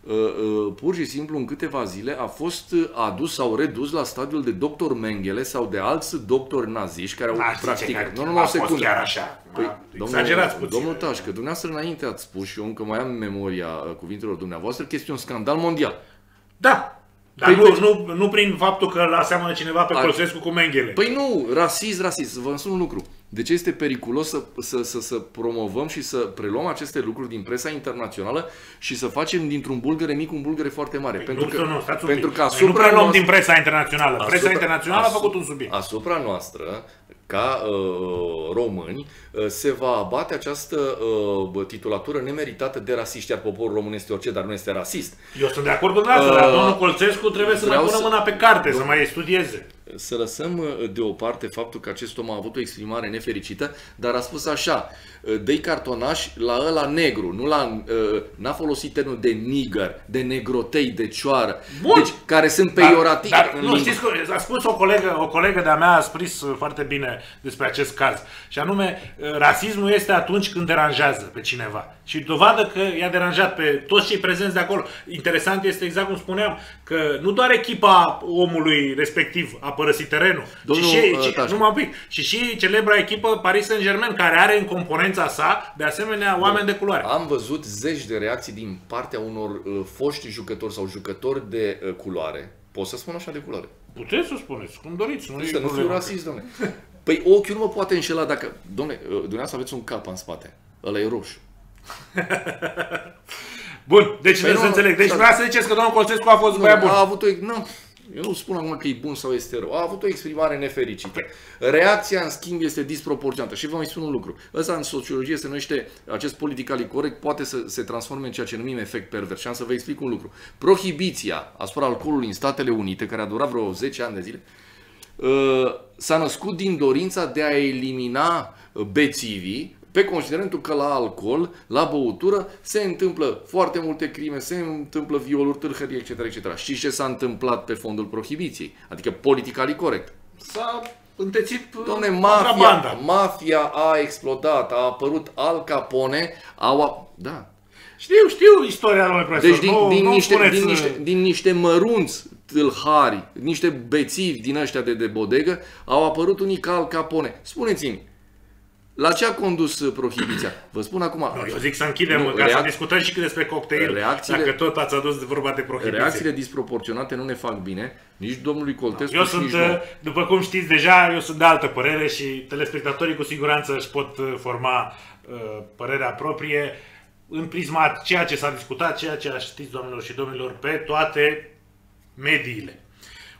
uh, uh, pur și simplu în câteva zile a fost uh, adus sau redus la stadiul de doctor Mengele sau de alți doctori naziști care au Da, știi ce, practicat. că Nu, nu, a o fost secundă. chiar așa. Păi, Da, domnul, Exagerați puțin. Domnul Tașcă, dumneavoastră înainte ați spus și eu încă mai am memoria uh, cuvintelor dumneavoastră că este un scandal mondial. Da. Dar Păi nu, voi- nu, nu prin faptul că îl aseamănă cineva pe A- Colțescu cu Menghele. Păi nu, rasist, rasist. Vă spun un lucru. De ce este periculos să, să, să, să promovăm și să preluăm aceste lucruri din presa internațională și să facem dintr-un bulgăre mic un bulgăre foarte mare? pentru Păi nu, că, nu, stați un pentru pic. că Noi nu asupra preluăm noastră, din presa internațională. Presa asupra- internațională a asu- făcut un subiect. Asupra noastră, ca uh, români, uh, se va abate această uh, bă, titulatură nemeritată de rasiști, iar poporul român este orice, dar nu este rasist. Eu sunt de acord cu dumneavoastră, dar Uh, domnul Colțescu trebuie să mai vreau pună să- mâna pe carte, să mai studieze. Să lăsăm uh, deoparte faptul că acest om a avut o exprimare nefericită, dar a spus așa, uh, dă cartonaș la ăla negru, nu la, uh, n-a folosit termenul de nigger, de negrotei, de cioară, Bun. deci care sunt pejorativi. Dar, în nu, limba. știți, că a spus o colegă, o colegă de-a mea a scris uh, foarte bine despre acest caz. Și anume, uh, rasismul este atunci când deranjează pe cineva. Și dovadă că i-a deranjat pe toți cei prezenți de acolo. Interesant este exact cum spuneam, că nu doar echipa omului respectiv a părăsit terenul, Domnul, ci și, uh, ci, Tașcu. numai un pic, și și celebra echipă Paris Saint-Germain, care are în componența sa, de asemenea, oameni de culoare. Am văzut zeci de reacții din partea unor uh, foști jucători sau jucători de uh, culoare. Pot să spun așa de culoare? Puteți să spuneți, cum doriți. Nu Să e nu fiu problemă. rasist, domnule. Păi ochiul nu mă poate înșela dacă... Domnule, uh, dumneavoastră aveți un cap în spate. Ăla e roșu. Bun, deci Păi să nu, înțeleg. Deci da. vreau să ziceți că domnul Colțescu a fost Nu, băiat bun. a avut o... Nu, eu nu spun acum că e bun sau este rău. A avut o exprimare nefericită. Reacția, în schimb, este disproporționată. Și vă mai spun un lucru. Ăsta în sociologie se numește, acest politically corect poate să se transforme în ceea ce numim efect pervers. Și am să vă explic un lucru. Prohibiția asupra alcoolului în Statele Unite, care a durat vreo 10 ani de zile, uh, s-a născut din dorința de a elimina uh, bețivii pe considerentul că la alcool, la băutură, se întâmplă foarte multe crime, se întâmplă violuri, tâlhării, etc. etc. Știți ce s-a întâmplat pe fondul prohibiției? Adică politically corect. S-a întețit Domne, contrabanda. mafia, mafia a explodat, a apărut Al Capone, au... a- Da, Știu, știu istoria lui profesor. deci din, nu, din, nu niște, spuneți, din, niște, din niște mărunți tâlhari, niște bețivi din ăștia de, de bodegă, au apărut unii ca Al Capone. Spuneți-mi, la ce a condus uh, prohibiția? Vă spun acum, Nu, eu zic să închidem, Nu, ca să reac- discutăm și cât despre cocktail, Reacțiile- dacă tot ați adus de vorba de prohibiție. reacțiile disproporționate nu ne fac bine, nici domnului Coltescu Eu și sunt, nici uh, nouă. după cum știți deja, eu sunt de altă părere și telespectatorii cu siguranță își pot uh, forma uh, părerea proprie în prisma ceea ce s-a discutat, ceea ce știți, doamnelor și domnilor, pe toate mediile.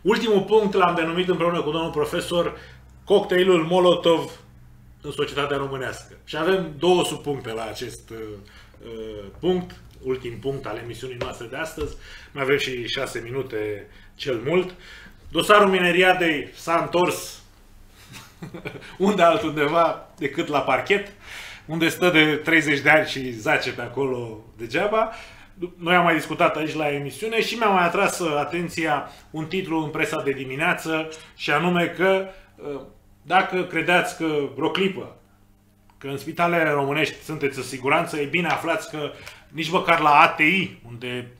Ultimul punct l-am denumit împreună cu domnul profesor cocktailul Molotov în societatea românească. Și avem două subpuncte la acest uh, uh, punct, ultim punct al emisiunii noastre de astăzi. Mai avem și șase minute cel mult. Dosarul mineriadei s-a întors unde altundeva decât la parchet, unde stă de 30 de ani și zace pe acolo degeaba. Noi am mai discutat aici la emisiune și mi-a mai atras uh, atenția un titlu în presa de dimineață și anume că uh, dacă credeți că vreo clipă că în spitalele românești sunteți în siguranță, e bine aflați că nici măcar la ATI, unde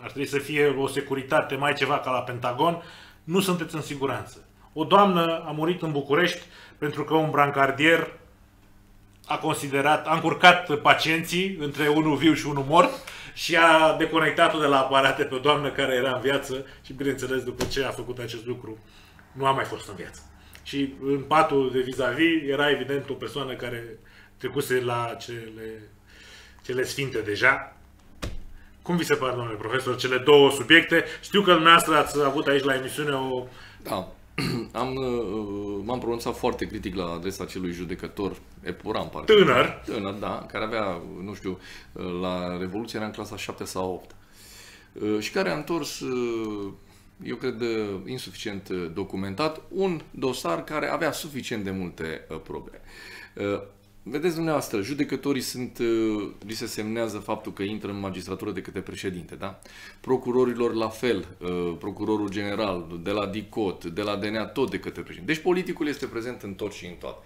ar trebui să fie o securitate mai ceva ca la Pentagon, nu sunteți în siguranță. O doamnă a murit în București pentru că un brancardier a considerat, a încurcat pacienții între unul viu și unul mort și a deconectat-o de la aparate pe o doamnă care era în viață și bineînțeles după ce a făcut acest lucru nu a mai fost în viață. Și în patul de vis-a-vis era evident o persoană care trecuse la cele, cele sfinte deja. Cum vi se pare, domnule profesor, cele două subiecte? Știu că dumneavoastră ați avut aici la emisiune o... Da, am, uh, m-am pronunțat foarte critic la adresa celui judecător Epuran, parcă. Tânăr. Tânăr, da, care avea, nu știu, uh, la Revoluție era în clasa 7 sau 8. Uh, și care a întors, eu cred, insuficient documentat, un dosar care avea suficient de multe probe. Vedeți dumneavoastră, judecătorii sunt, uh, li se semnează faptul că intră în magistratură de către președinte, da? Procurorilor la fel, uh, procurorul general, de la DICOT, de la DNA, tot de către președinte. Deci politicul este prezent în tot și în toate.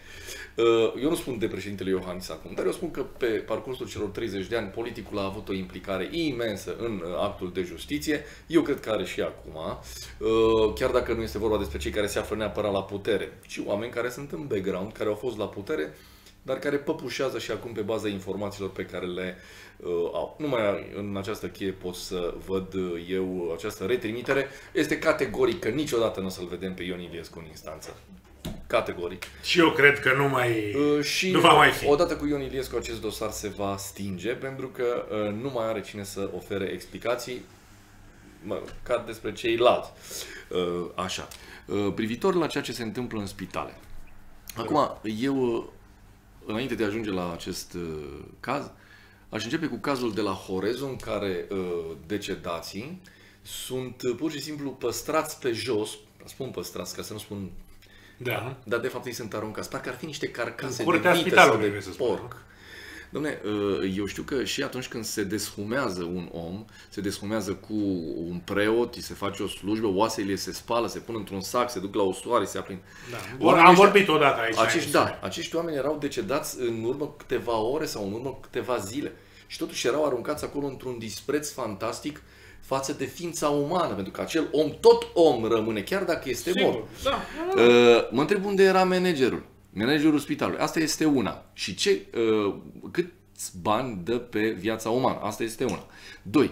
Uh, eu nu spun de președintele Iohannis acum, dar eu spun că pe parcursul celor 30 de ani politicul a avut o implicare imensă în actul de justiție. Eu cred că are și acum, chiar dacă nu este vorba despre cei care se află neapărat la putere, ci oameni care sunt în background, care au fost la putere, dar care păpușează și acum pe baza informațiilor pe care le uh, au. Numai în această cheie pot să văd uh, eu această retrimitere. Este categoric că niciodată nu o să-l vedem pe Ion Iliescu în instanță. Categoric. Și eu cred că nu mai uh, și nu va mai fi. Odată cu Ion Iliescu acest dosar se va stinge pentru că uh, nu mai are cine să ofere explicații mă, ca despre ceilalți. Uh, așa. Uh, privitor la ceea ce se întâmplă în spitale. Acum, eu înainte de a ajunge la acest uh, caz, aș începe cu cazul de la Horezu, în care uh, decedații sunt uh, pur și simplu păstrați pe jos, spun păstrați, ca să nu spun... Da. Dar de fapt ei sunt aruncați. Parcă ar fi niște carcase de vită sau de porc. Domne, uh, eu știu că și atunci când se deshumează un om, se deshumează cu un preot, îi se face o slujbă, oasele se spală, se pun într-un sac, se duc la o soare, se aprind. Da. Am ăștia, vorbit odată aici. Acești, da, acești oameni erau decedați în urmă câteva ore sau în urmă câteva zile. Și totuși erau aruncați acolo într-un dispreț fantastic față de ființa umană, pentru că acel om, tot om rămâne, chiar dacă este Sigur, mort. Da. Uh, mă întreb unde era managerul managerul spitalului. Asta este una. Și ce, uh, câți bani dă pe viața umană? Asta este una. Doi,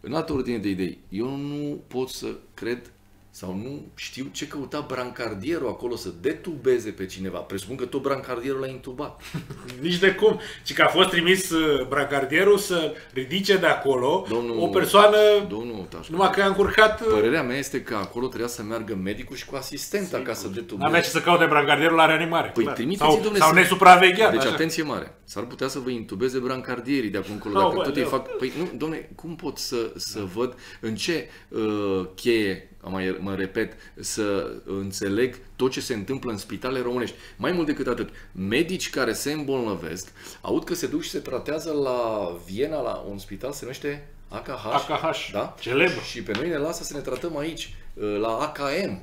în altă ordine de idei, eu nu pot să cred sau nu știu ce căuta brancardierul acolo să detubeze pe cineva. Presupun că tot brancardierul l-a intubat. Nici de cum. Ci că a fost trimis uh, brancardierul să ridice de acolo domnul, o persoană domnul Tașcu, numai că a încurcat... Uh, Părerea mea este că acolo trebuia să meargă medicul și cu asistenta Sigur. ca să detubeze. N-avea ce să caute brancardierul la reanimare. Păi trimiteți sau, domnule, sau nesupravegheat. Deci așa. atenție mare. S-ar putea să vă intubeze brancardierii de acum încolo. Dacă oh, tot ei fac... Păi nu, domne, cum pot să, să văd în ce uh, cheie mai, mă repet, să înțeleg tot ce se întâmplă în spitale românești. Mai mult decât atât, medici care se îmbolnăvesc, aud că se duc și se tratează la Viena, la un spital, se numește AKH. AKH, da? celebru. Și pe noi ne lasă să ne tratăm aici, la AKM.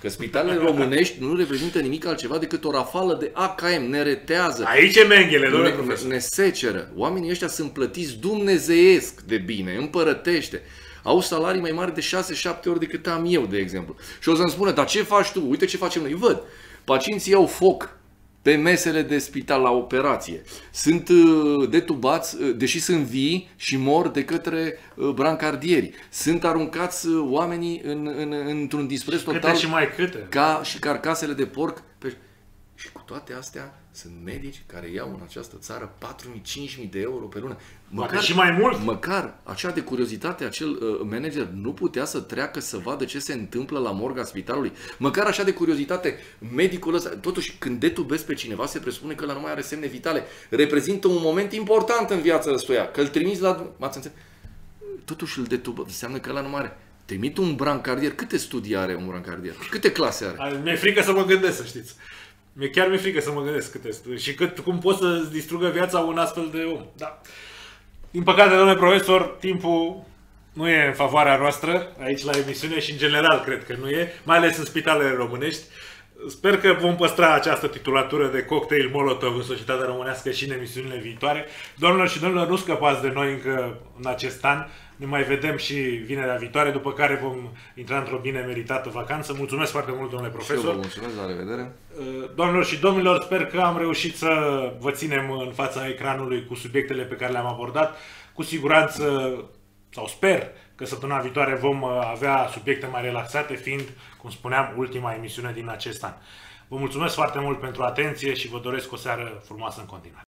Că spitalele românești nu reprezintă nimic altceva decât o rafală de AKM, ne retează. Aici e menghele, ne, ne, ne seceră. Oamenii ăștia sunt plătiți dumnezeiesc de bine, împărătește au salarii mai mari de 6-7 ori decât am eu, de exemplu. Și o să-mi spună, dar ce faci tu? Uite ce facem noi. Văd, pacienții iau foc pe mesele de spital la operație. Sunt uh, detubați, uh, deși sunt vii și mor de către uh, brancardieri. Sunt aruncați oamenii în, în, într-un dispreț total. Câte și mai câte. Ca și carcasele de porc. Pe... Și cu toate astea, sunt medici care iau în această țară 4.000-5.000 de euro pe lună. Măcar, și mai mult. Măcar acea de curiozitate, acel uh, manager nu putea să treacă să vadă ce se întâmplă la morga spitalului. Măcar așa de curiozitate, medicul ăsta, totuși când detubezi pe cineva, se presupune că la nu mai are semne vitale. Reprezintă un moment important în viața ăstuia, că îl trimiți la... M-ați înțeles? Totuși îl detubă, înseamnă că la nu mai are. Trimit un brancardier. Câte studii are un brancardier? Câte clase are? Mi-e frică să mă gândesc, să știți. Mi-e chiar mi-e frică să mă gândesc câte studii și cât, cum poți să distrugă viața un astfel de om. Da. Din păcate, domnule profesor, timpul nu e în favoarea noastră aici la emisiune și în general cred că nu e, mai ales în spitalele românești. Sper că vom păstra această titulatură de cocktail Molotov în societatea românească și în emisiunile viitoare. Doamnelor și domnilor, nu scăpați de noi încă în acest an. Ne mai vedem și vinerea viitoare, după care vom intra într-o bine meritată vacanță. Mulțumesc foarte mult, domnule profesor. vă mulțumesc, la revedere. Doamnelor și domnilor, sper că am reușit să vă ținem în fața ecranului cu subiectele pe care le-am abordat. Cu siguranță, sau sper, că săptămâna viitoare vom uh, avea subiecte mai relaxate, fiind, cum spuneam, ultima emisiune din acest an. Vă mulțumesc foarte mult pentru atenție și vă doresc o seară frumoasă în continuare.